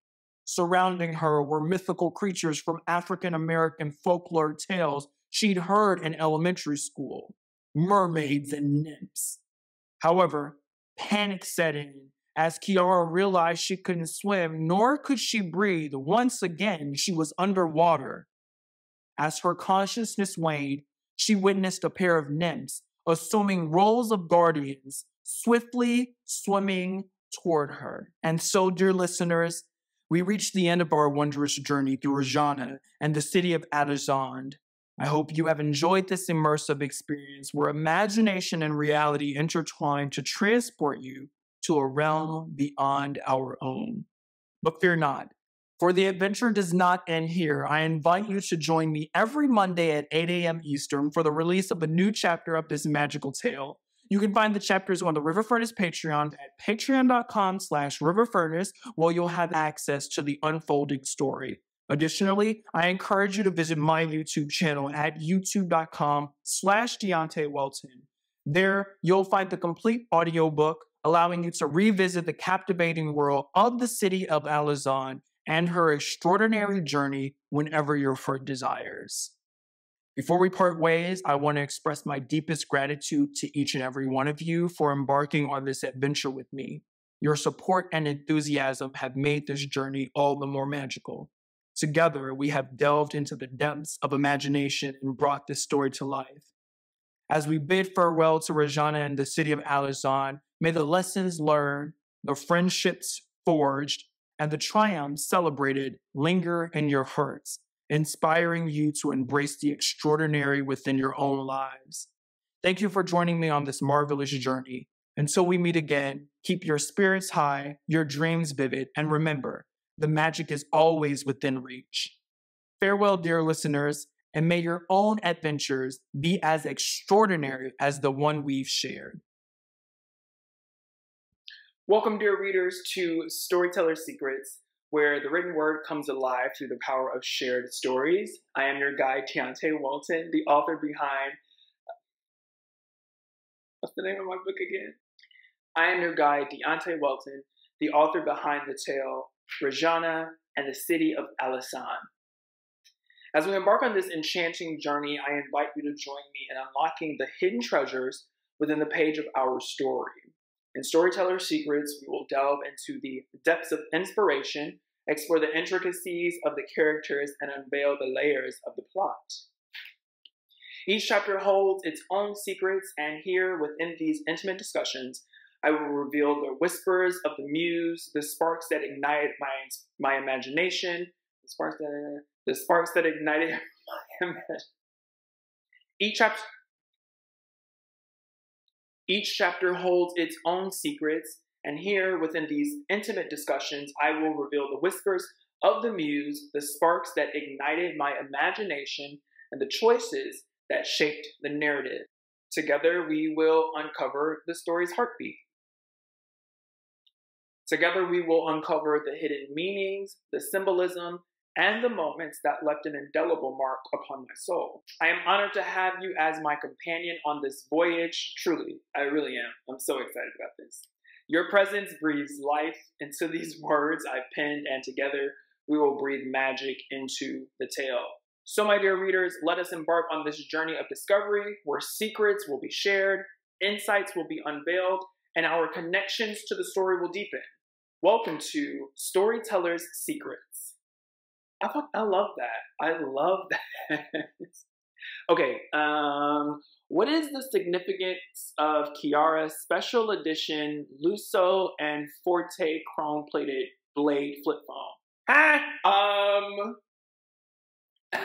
Surrounding her were mythical creatures from African American folklore tales she'd heard in elementary school mermaids and nymphs. However, panic set in as Kiara realized she couldn't swim, nor could she breathe. Once again, she was underwater. As her consciousness waned, she witnessed a pair of nymphs assuming roles of guardians, swiftly swimming toward her. And so, dear listeners, we reach the end of our wondrous journey through Rajahnna and the city of Alexandre. I hope you have enjoyed this immersive experience where imagination and reality intertwine to transport you to a realm beyond our own. But fear not, for the adventure does not end here. I invite you to join me every Monday at 8 a.m. Eastern for the release of a new chapter of this magical tale. You can find the chapters on the River Furnace Patreon at patreon.com slash riverfurnace, where you'll have access to the unfolding story. Additionally, I encourage you to visit my YouTube channel at youtube.com slash Deonté Welton. There, you'll find the complete audiobook, allowing you to revisit the captivating world of the city of Alexandre and her extraordinary journey whenever your foot desires. Before we part ways, I want to express my deepest gratitude to each and every one of you for embarking on this adventure with me. Your support and enthusiasm have made this journey all the more magical. Together, we have delved into the depths of imagination and brought this story to life. As we bid farewell to Rajahnna and the city of Alexandre, may the lessons learned, the friendships forged, and the triumphs celebrated linger in your hearts, inspiring you to embrace the extraordinary within your own lives. Thank you for joining me on this marvelous journey. Until we meet again, keep your spirits high, your dreams vivid, and remember, the magic is always within reach. Farewell, dear listeners, and may your own adventures be as extraordinary as the one we've shared. Welcome, dear readers, to Storyteller Secrets, where the written word comes alive through the power of shared stories. I am your guide, Deonté Welton, the author behind. What's the name of my book again? I am your guide, Deonté Welton, the author behind the tale Rajahnna and the city of Alexandre. As we embark on this enchanting journey, I invite you to join me in unlocking the hidden treasures within the page of our story. In Storyteller Secrets, we will delve into the depths of inspiration, explore the intricacies of the characters, and unveil the layers of the plot. Each chapter holds its own secrets, and here within these intimate discussions, I will reveal the whispers of the muse, the sparks that ignited my my imagination, the sparks that the sparks that ignited my imagination. Each chapter each chapter holds its own secrets, and here, within these intimate discussions, I will reveal the whispers of the muse, the sparks that ignited my imagination, and the choices that shaped the narrative. Together, we will uncover the story's heartbeat. Together, we will uncover the hidden meanings, the symbolism, and the moments that left an indelible mark upon my soul. I am honored to have you as my companion on this voyage. Truly, I really am. I'm so excited about this. Your presence breathes life into these words I've penned, and together we will breathe magic into the tale. So, my dear readers, let us embark on this journey of discovery where secrets will be shared, insights will be unveiled, and our connections to the story will deepen. Welcome to Storyteller's Secrets. I, I love that. I love that. Okay, um, what is the significance of Kiara's special edition Lusso and Forte chrome plated blade flip phone? Huh? Um,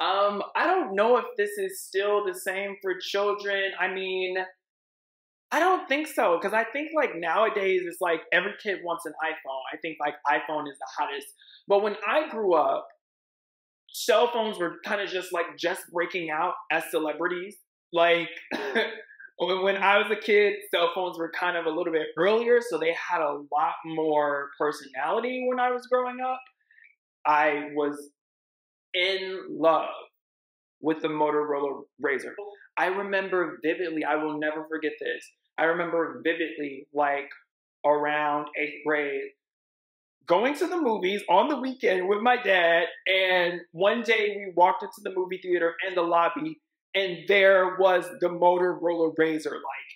um, I don't know if this is still the same for children. I mean, I don't think so because I think like nowadays it's like every kid wants an iPhone. I think like iPhone is the hottest. But when I grew up, cell phones were kind of just like just breaking out as celebrities. Like when I was a kid, cell phones were kind of a little bit earlier, so they had a lot more personality when I was growing up. I was in love with the Motorola Razr. I remember vividly, I will never forget this. I remember vividly, like around eighth grade, going to the movies on the weekend with my dad. And one day we walked into the movie theater and the lobby, and there was the Motorola Razr, like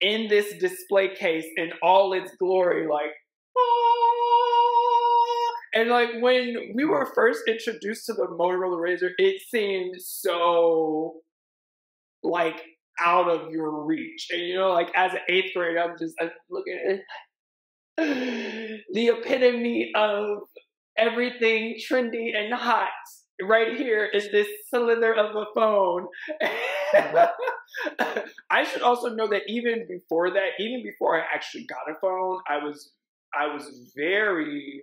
in this display case in all its glory, like, ah! And like when we were first introduced to the Motorola Razr, it seemed so like out of your reach. And you know, like as an eighth grader, I'm just I'm looking at it the epitome of everything trendy and hot right here is this cylinder of a phone. I should also know that even before that, even before I actually got a phone, I was I was very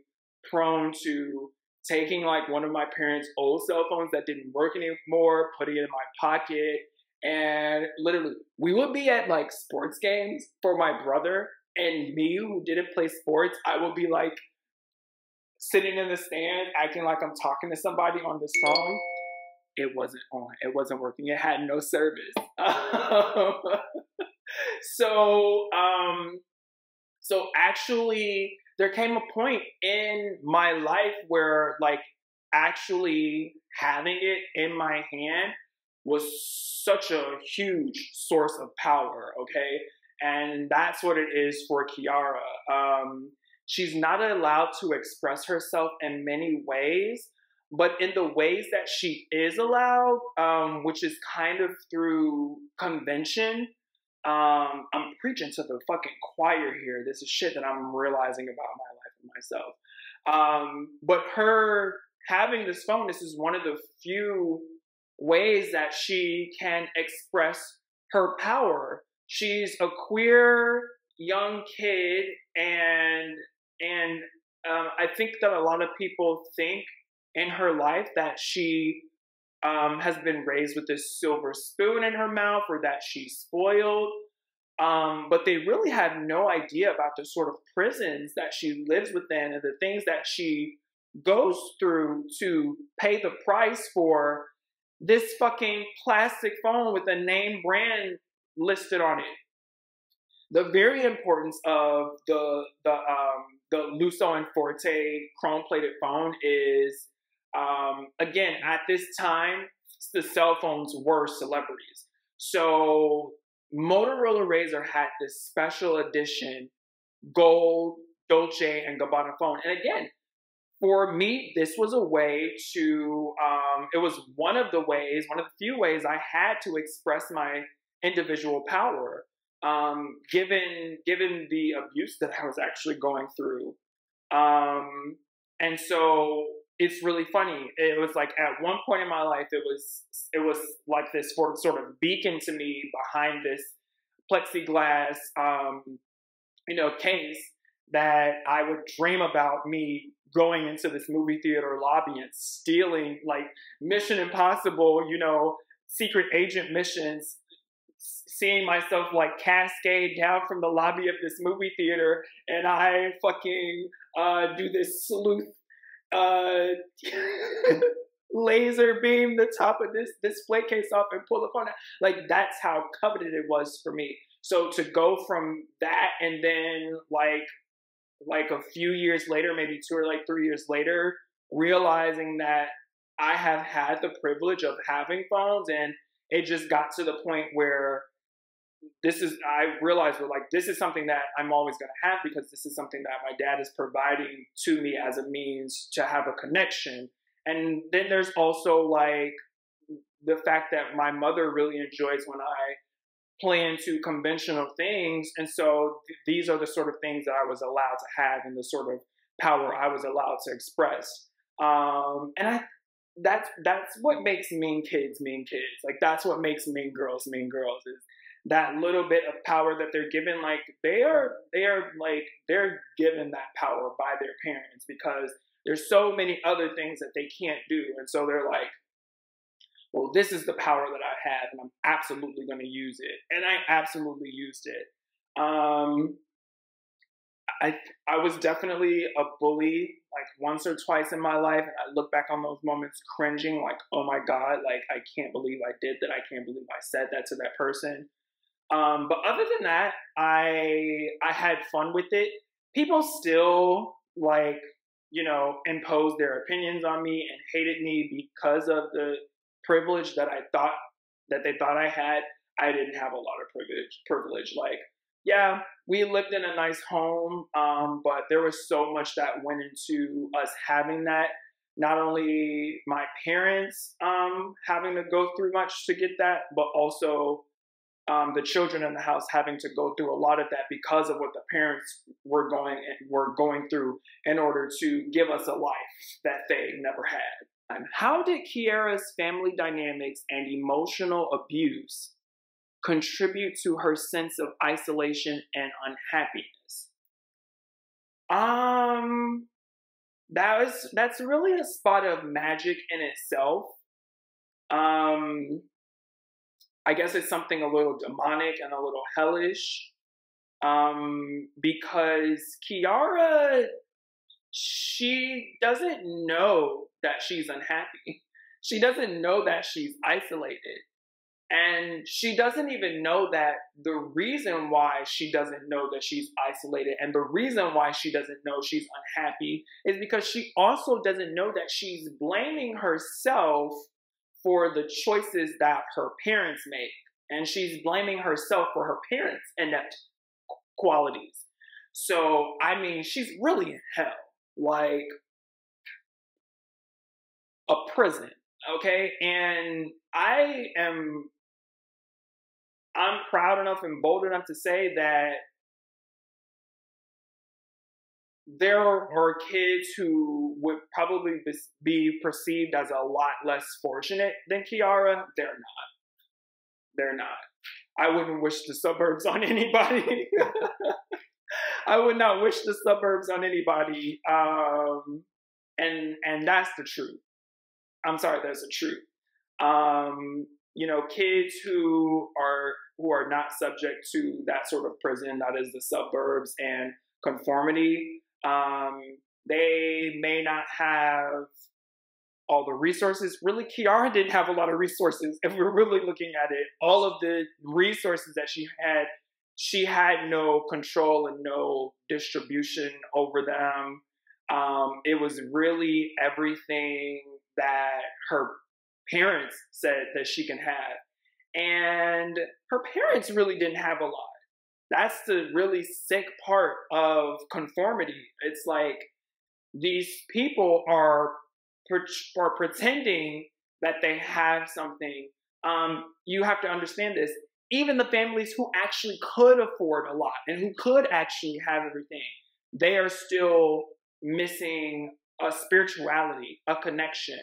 prone to taking like one of my parents' old cell phones that didn't work anymore, putting it in my pocket, and literally we would be at like sports games for my brother and me who didn't play sports, I would be like sitting in the stand acting like I'm talking to somebody on this phone. It wasn't on. It wasn't working. It had no service. so, um, so actually, there came a point in my life where, like, actually having it in my hand was such a huge source of power. Okay, and that's what it is for Kiara. Um, she's not allowed to express herself in many ways, but in the ways that she is allowed, um, which is kind of through convention. Um, I'm preaching to the fucking choir here. This is shit that I'm realizing about my life and myself. Um, but her having this phone, this is one of the few ways that she can express her power she's a queer young kid, and and um, I think that a lot of people think in her life that she um, has been raised with this silver spoon in her mouth, or that she's spoiled. Um, but they really had no idea about the sort of prisons that she lives within and the things that she goes through to pay the price for this fucking plastic phone with a name brand listed on it. The very importance of the the um, the Lusso and Forte chrome plated phone is um, again at this time the cell phones were celebrities. So Motorola Razr had this special edition gold Dolce and Gabbana phone, and again for me, this was a way to, um, it was one of the ways, one of the few ways I had to express my individual power, um, given given the abuse that I was actually going through. Um, and so it's really funny. It was like at one point in my life, it was it was like this sort of beacon to me behind this plexiglass, um, you know, case that I would dream about me going into this movie theater lobby and stealing like Mission Impossible, you know, secret agent missions seeing myself like cascade down from the lobby of this movie theater and I fucking uh, do this sleuth uh, laser beam the top of this display case off and pull the phone out. Like that's how coveted it was for me. So to go from that and then like like a few years later, maybe two or like three years later, realizing that I have had the privilege of having phones and it just got to the point where this is I realized we're like this is something that I'm always going to have because this is something that my dad is providing to me as a means to have a connection. And then there's also like the fact that my mother really enjoys when I play into conventional things. And so th- these are the sort of things that I was allowed to have and the sort of power I was allowed to express. Um, and I, that's that's what makes mean kids mean kids. Like that's what makes mean girls mean girls is that little bit of power that they're given. Like they are they are like they're given that power by their parents because there's so many other things that they can't do, and so they're like, well, this is the power that I have, and I'm absolutely going to use it, and I absolutely used it. Um, I I was definitely a bully like once or twice in my life, and I look back on those moments cringing, like, oh my god, like I can't believe I did that. I can't believe I said that to that person. Um, but other than that, I I had fun with it. People still like you know imposed their opinions on me and hated me because of the privilege that I thought that they thought I had. I didn't have a lot of privilege. Privilege, like yeah, we lived in a nice home, um, but there was so much that went into us having that. Not only my parents um, having to go through much to get that, but also um, the children in the house having to go through a lot of that because of what the parents were going were going through in order to give us a life that they never had. how did Kiara's family dynamics and emotional abuse contribute to her sense of isolation and unhappiness? Um, that was that's really a spot of magic in itself. Um, I guess it's something a little demonic and a little hellish. Um, because Kiara, she doesn't know that she's unhappy. She doesn't know that she's isolated. And she doesn't even know that the reason why she doesn't know that she's isolated and the reason why she doesn't know she's unhappy is because she also doesn't know that she's blaming herself for the choices that her parents make. And she's blaming herself for her parents' inept qualities. So, I mean, she's really in hell. Like a prison, okay? And I am I'm proud enough and bold enough to say that there are kids who would probably be perceived as a lot less fortunate than Kiara. They're not. They're not. I wouldn't wish the suburbs on anybody. I would not wish the suburbs on anybody. Um, and and that's the truth. I'm sorry, that's the truth. Um, you know, kids who are who are not subject to that sort of prison that is the suburbs and conformity. Um, they may not have all the resources. Really, Kiara didn't have a lot of resources. If we're really looking at it, all of the resources that she had, she had no control and no distribution over them. Um, it was really everything that her parents said that she can have. And her parents really didn't have a lot. That's the really sick part of conformity. It's like these people are are pretending that they have something. Um, you have to understand this. Even the families who actually could afford a lot and who could actually have everything, they are still missing a spirituality, a connection.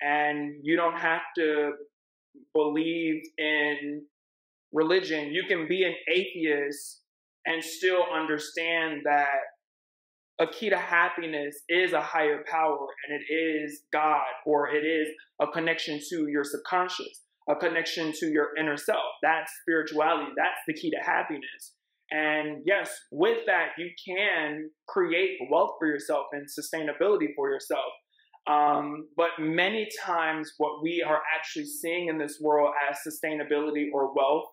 And you don't have to believe in religion, you can be an atheist and still understand that a key to happiness is a higher power and it is God or it is a connection to your subconscious, a connection to your inner self. That's spirituality. That's the key to happiness. And yes, with that, you can create wealth for yourself and sustainability for yourself. Um, but many times, what we are actually seeing in this world as sustainability or wealth,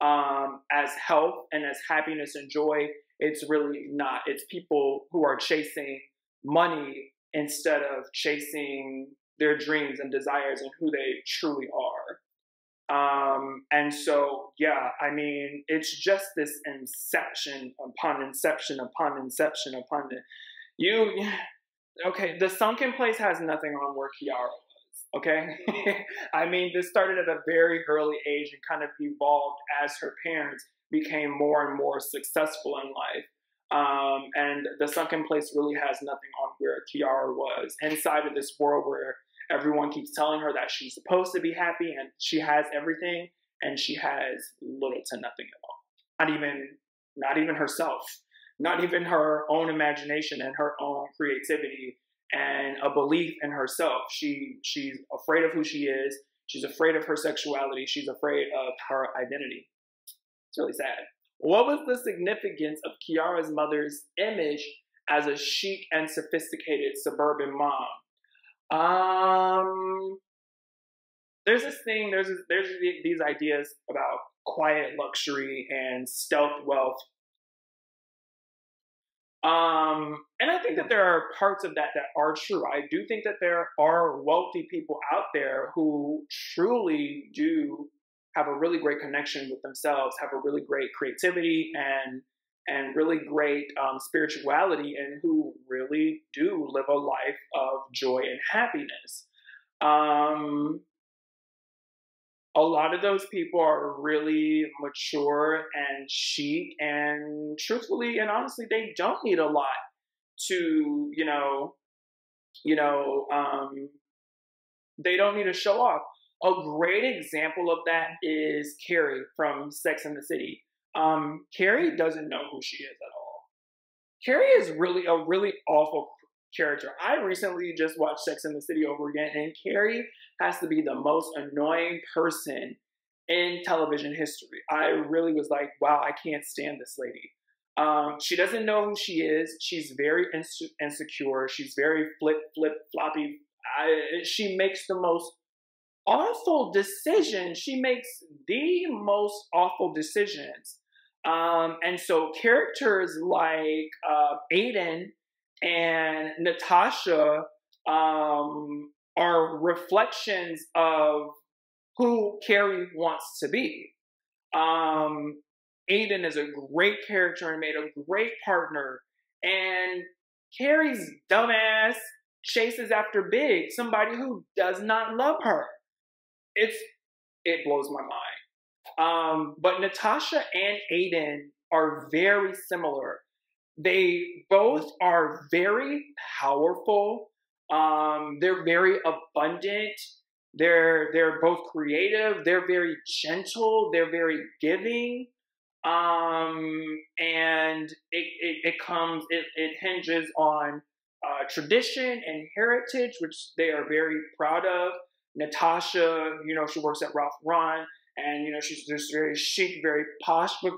um, as health and as happiness and joy, it's really not. It's people who are chasing money instead of chasing their dreams and desires and who they truly are. Um, and so, yeah, I mean, it's just this inception upon inception upon inception upon it. You, okay, the sunken place has nothing on work was. Okay. I mean, this started at a very early age and kind of evolved as her parents became more and more successful in life. Um, and the sunken place really has nothing on where Kiara was inside of this world where everyone keeps telling her that she's supposed to be happy and she has everything and she has little to nothing at all. Not even, not even herself, not even her own imagination and her own creativity and a belief in herself. She she's afraid of who she is. She's afraid of her sexuality. She's afraid of her identity. It's really sad. What was the significance of Kiara's mother's image as a chic and sophisticated suburban mom? Um, there's this thing. There's there's these ideas about quiet luxury and stealth wealth um, and I think that there are parts of that that are true. I do think that there are wealthy people out there who truly do have a really great connection with themselves, have a really great creativity and and really great um, spirituality, and who really do live a life of joy and happiness. Um, a lot of those people are really mature and chic and truthfully and honestly they don't need a lot to you know you know um they don't need to show off. A great example of that is carrie from sex and the city. Um carrie doesn't know who she is at all. Carrie is really a really awful character. I recently just watched Sex and the City over again, and Carrie has to be the most annoying person in television history. I really was like, wow, I can't stand this lady. Um, she doesn't know who she is. She's very insecure. She's very flip, flip, floppy. I, she makes the most awful decisions. She makes the most awful decisions. Um, and so characters like uh, Aidan and Natasha um, are reflections of who Carrie wants to be. Um, Aidan is a great character and made a great partner. And Carrie's dumbass chases after Big, somebody who does not love her. It's it blows my mind. Um, but Natasha and Aidan are very similar. They both are very powerful. Um, they're very abundant. They're they're both creative. They're very gentle. They're very giving. Um, and it, it, it comes it, it hinges on uh, tradition and heritage, which they are very proud of. Natasha, you know, she works at Ralph Lauren, and you know she's just very chic, very posh, but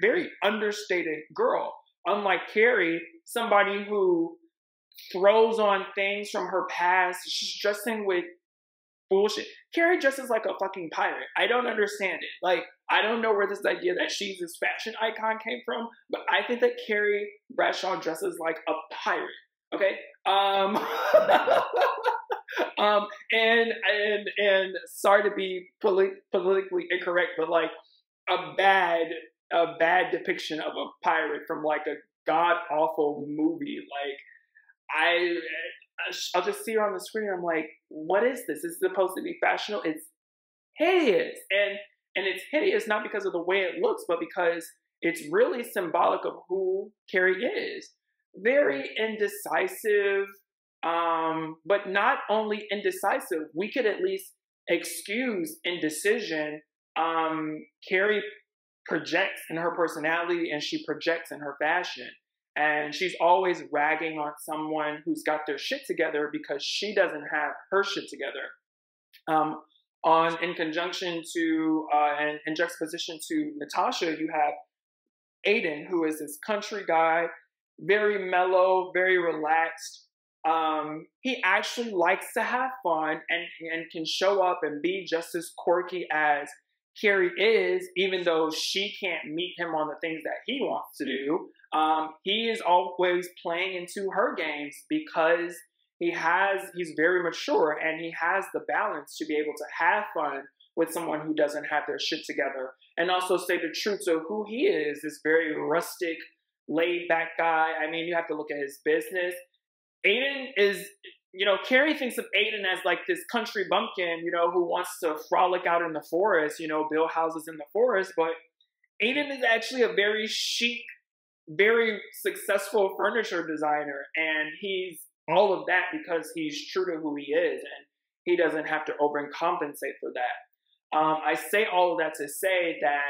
very understated girl unlike Carrie, somebody who throws on things from her past. She's dressing with bullshit. Carrie dresses like a fucking pirate. I don't understand it. Like, I don't know where this idea that she's this fashion icon came from, but I think that Carrie Bradshaw dresses like a pirate. Okay? Um Um and and and sorry to be polit- politically incorrect, but like a bad a bad depiction of a pirate from like a god awful movie. Like I, I'll just see her on the screen. I'm like, what is this? Is supposed to be fashionable. It's hideous, and and it's hideous not because of the way it looks, but because it's really symbolic of who Carrie is. Very indecisive, um, but not only indecisive. We could at least excuse indecision. Um, Carrie projects in her personality and she projects in her fashion. And she's always ragging on someone who's got their shit together because she doesn't have her shit together. Um, on in conjunction to uh, and in juxtaposition to Natasha, you have Aidan, who is this country guy, very mellow, very relaxed. Um, he actually likes to have fun and and can show up and be just as quirky as Carrie is, even though she can't meet him on the things that he wants to do, um, he is always playing into her games because he has, he's very mature and he has the balance to be able to have fun with someone who doesn't have their shit together and also say the truth of who he is, this very rustic, laid back guy. I mean, you have to look at his business. Aidan is you know, Carrie thinks of Aidan as like this country bumpkin, you know, who wants to frolic out in the forest, you know, build houses in the forest. But Aidan is actually a very chic, very successful furniture designer. And he's all of that because he's true to who he is. And he doesn't have to overcompensate for that. Um, I say all of that to say that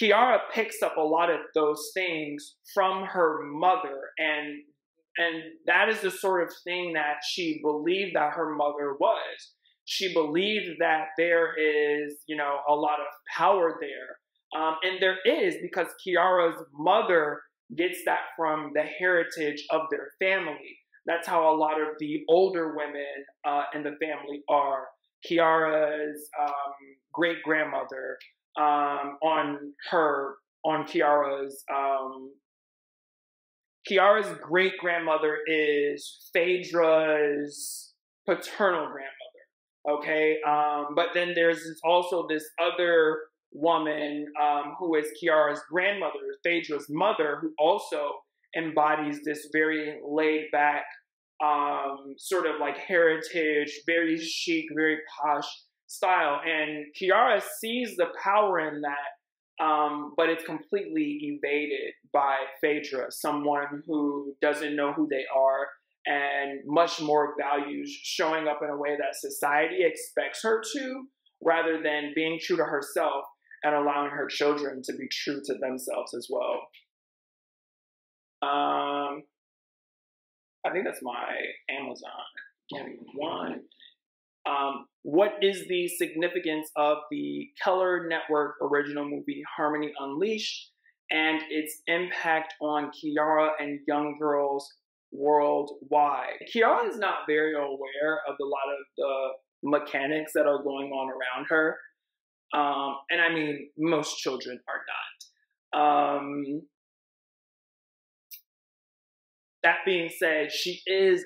Kiara picks up a lot of those things from her mother and and that is the sort of thing that she believed that her mother was. She believed that there is, you know, a lot of power there. Um, and there is because Kiara's mother gets that from the heritage of their family. That's how a lot of the older women uh, in the family are. Kiara's um, great grandmother um, on her on Kiara's um, Kiara's great grandmother is Phaedra's paternal grandmother. Okay, um, but then there's also this other woman um, who is Kiara's grandmother, Phaedra's mother, who also embodies this very laid back, um, sort of like heritage, very chic, very posh style. And Kiara sees the power in that, um, but it's completely evaded by Phaedra, someone who doesn't know who they are and much more values showing up in a way that society expects her to, rather than being true to herself and allowing her children to be true to themselves as well. Um, I think that's my Amazon. Give me one. Um, what is the significance of the Keller Network original movie Harmony Unleashed and its impact on Kiara and young girls worldwide? Kiara is not very aware of a lot of the mechanics that are going on around her. Um, and I mean, most children are not. Um, that being said, she is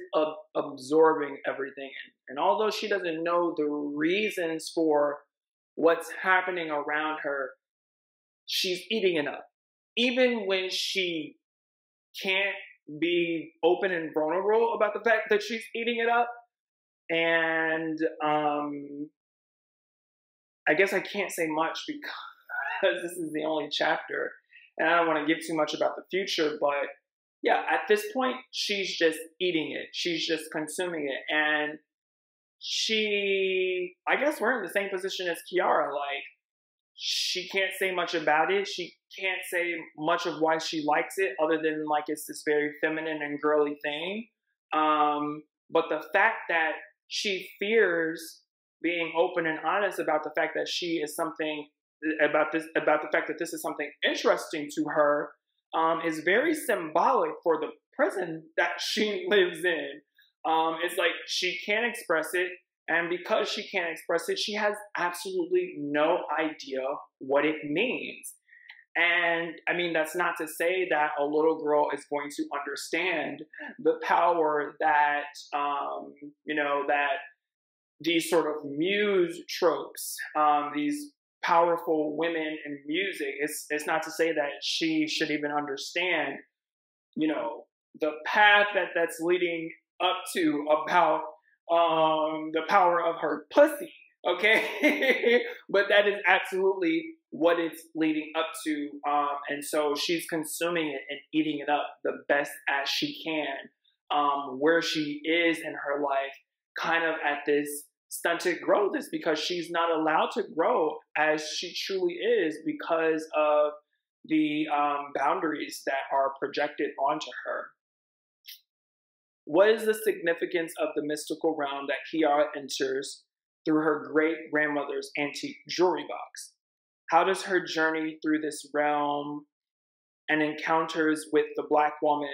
absorbing everything. And although she doesn't know the reasons for what's happening around her, she's eating it up. Even when she can't be open and vulnerable about the fact that she's eating it up. And um, I guess I can't say much because this is the only chapter. And I don't want to give too much about the future, but yeah, at this point, she's just eating it. She's just consuming it. And she, I guess we're in the same position as Kiara. Like, she can't say much about it. She can't say much of why she likes it, other than like it's this very feminine and girly thing. Um, but the fact that she fears being open and honest about the fact that she is something about this about the fact that this is something interesting to her um, is very symbolic for the prison that she lives in. Um, it's like she can't express it, and because she can't express it, she has absolutely no idea what it means. And I mean, that's not to say that a little girl is going to understand the power that, um, you know, that these sort of muse tropes, um, these powerful women in music. It's it's not to say that she should even understand, you know, the path that that's leading up to about um, the power of her pussy. Okay, but that is absolutely what it's leading up to, um, and so she's consuming it and eating it up the best as she can. Um, where she is in her life, kind of at this stunted growth is because she's not allowed to grow as she truly is because of the um, boundaries that are projected onto her. What is the significance of the mystical realm that Kiara enters through her great grandmother's antique jewelry box? How does her journey through this realm and encounters with the black woman,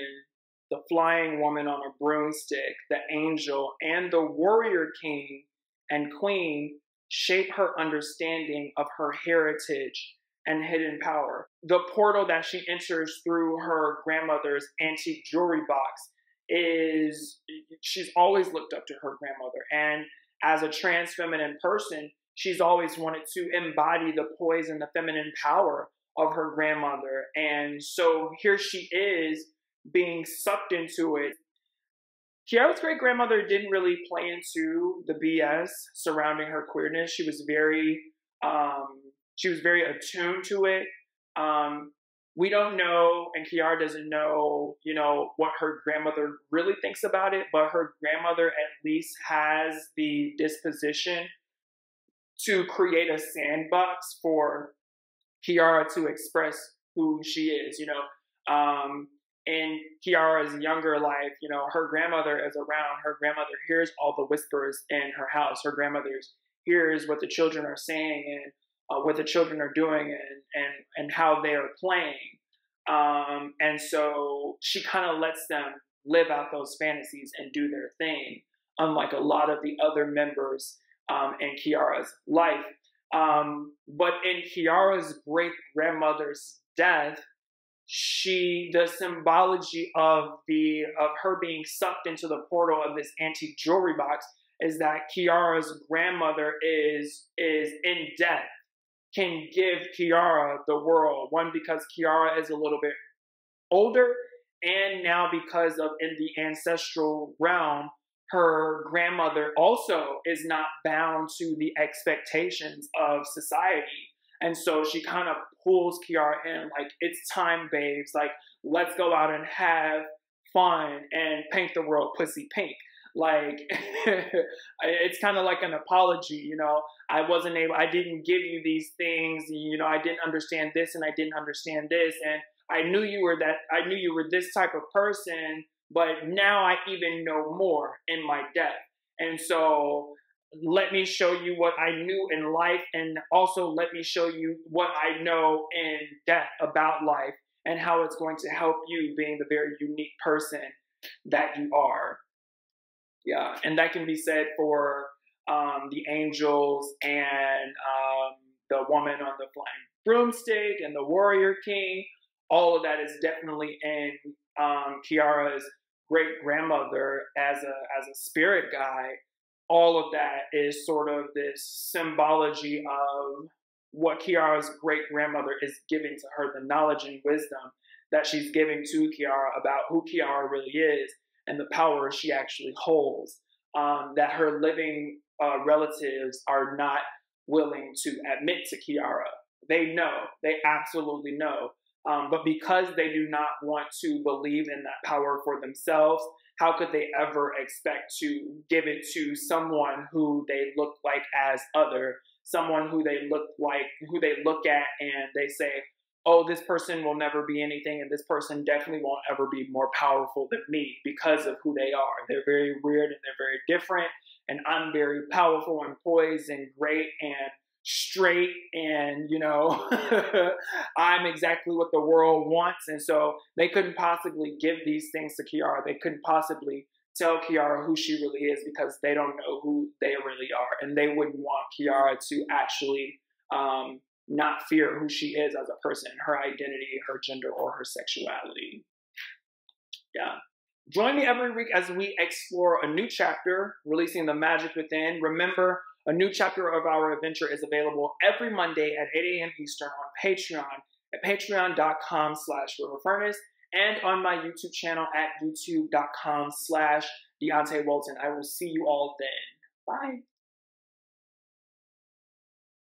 the flying woman on a broomstick, the angel, and the warrior king and queen shape her understanding of her heritage and hidden power. The portal that she enters through her grandmother's antique jewelry box is she's always looked up to her grandmother. And as a trans feminine person, she's always wanted to embody the poise and the feminine power of her grandmother. And so here she is being sucked into it Kiara's great grandmother didn't really play into the BS surrounding her queerness. She was very, um, she was very attuned to it. Um, we don't know, and Kiara doesn't know, you know, what her grandmother really thinks about it, but her grandmother at least has the disposition to create a sandbox for Kiara to express who she is, you know. Um, in Kiara's younger life, you know, her grandmother is around. Her grandmother hears all the whispers in her house. Her grandmother hears what the children are saying and uh, what the children are doing and and and how they are playing. Um, and so she kind of lets them live out those fantasies and do their thing, unlike a lot of the other members um, in Kiara's life. Um, but in Kiara's great grandmother's death, she the symbology of the of her being sucked into the portal of this antique jewelry box is that Kiara's grandmother is is in death can give Kiara the world. One because Kiara is a little bit older, and now because of in the ancestral realm, her grandmother also is not bound to the expectations of society. And so she kind of pulls Kiara in, like, it's time, babes. Like, let's go out and have fun and paint the world pussy pink. Like, it's kind of like an apology, you know. I wasn't able, I didn't give you these things, you know, I didn't understand this and I didn't understand this. And I knew you were that, I knew you were this type of person, but now I even know more in my death. And so let me show you what I knew in life and also let me show you what I know in death about life and how it's going to help you being the very unique person that you are. Yeah, and that can be said for um, the angels and um, the woman on the flying broomstick and the warrior king. All of that is definitely in um, Kiara's great grandmother as a as a spirit guide all of that is sort of this symbology of what Kiara's great grandmother is giving to her, the knowledge and wisdom that she's giving to Kiara about who Kiara really is and the power she actually holds. Um, that her living uh, relatives are not willing to admit to Kiara. They know, they absolutely know. Um, but because they do not want to believe in that power for themselves, how could they ever expect to give it to someone who they look like as other, someone who they look like, who they look at and they say, oh, this person will never be anything, and this person definitely won't ever be more powerful than me because of who they are. They're very weird and they're very different, and I'm very powerful and poised and great and straight and you know i'm exactly what the world wants. And so they couldn't possibly give these things to kiara. They couldn't possibly tell kiara who she really is because they don't know who they really are. And they wouldn't want kiara to actually um, not fear who she is as a person her identity her gender or her sexuality. Yeah. Join me every week as we explore a new chapter releasing the magic within. Remember a new chapter of our adventure is available every Monday at 8 a.m. Eastern on Patreon at patreon.com slash riverfurnace and on my YouTube channel at youtube.com slash Deonté Welton. I will see you all then. Bye.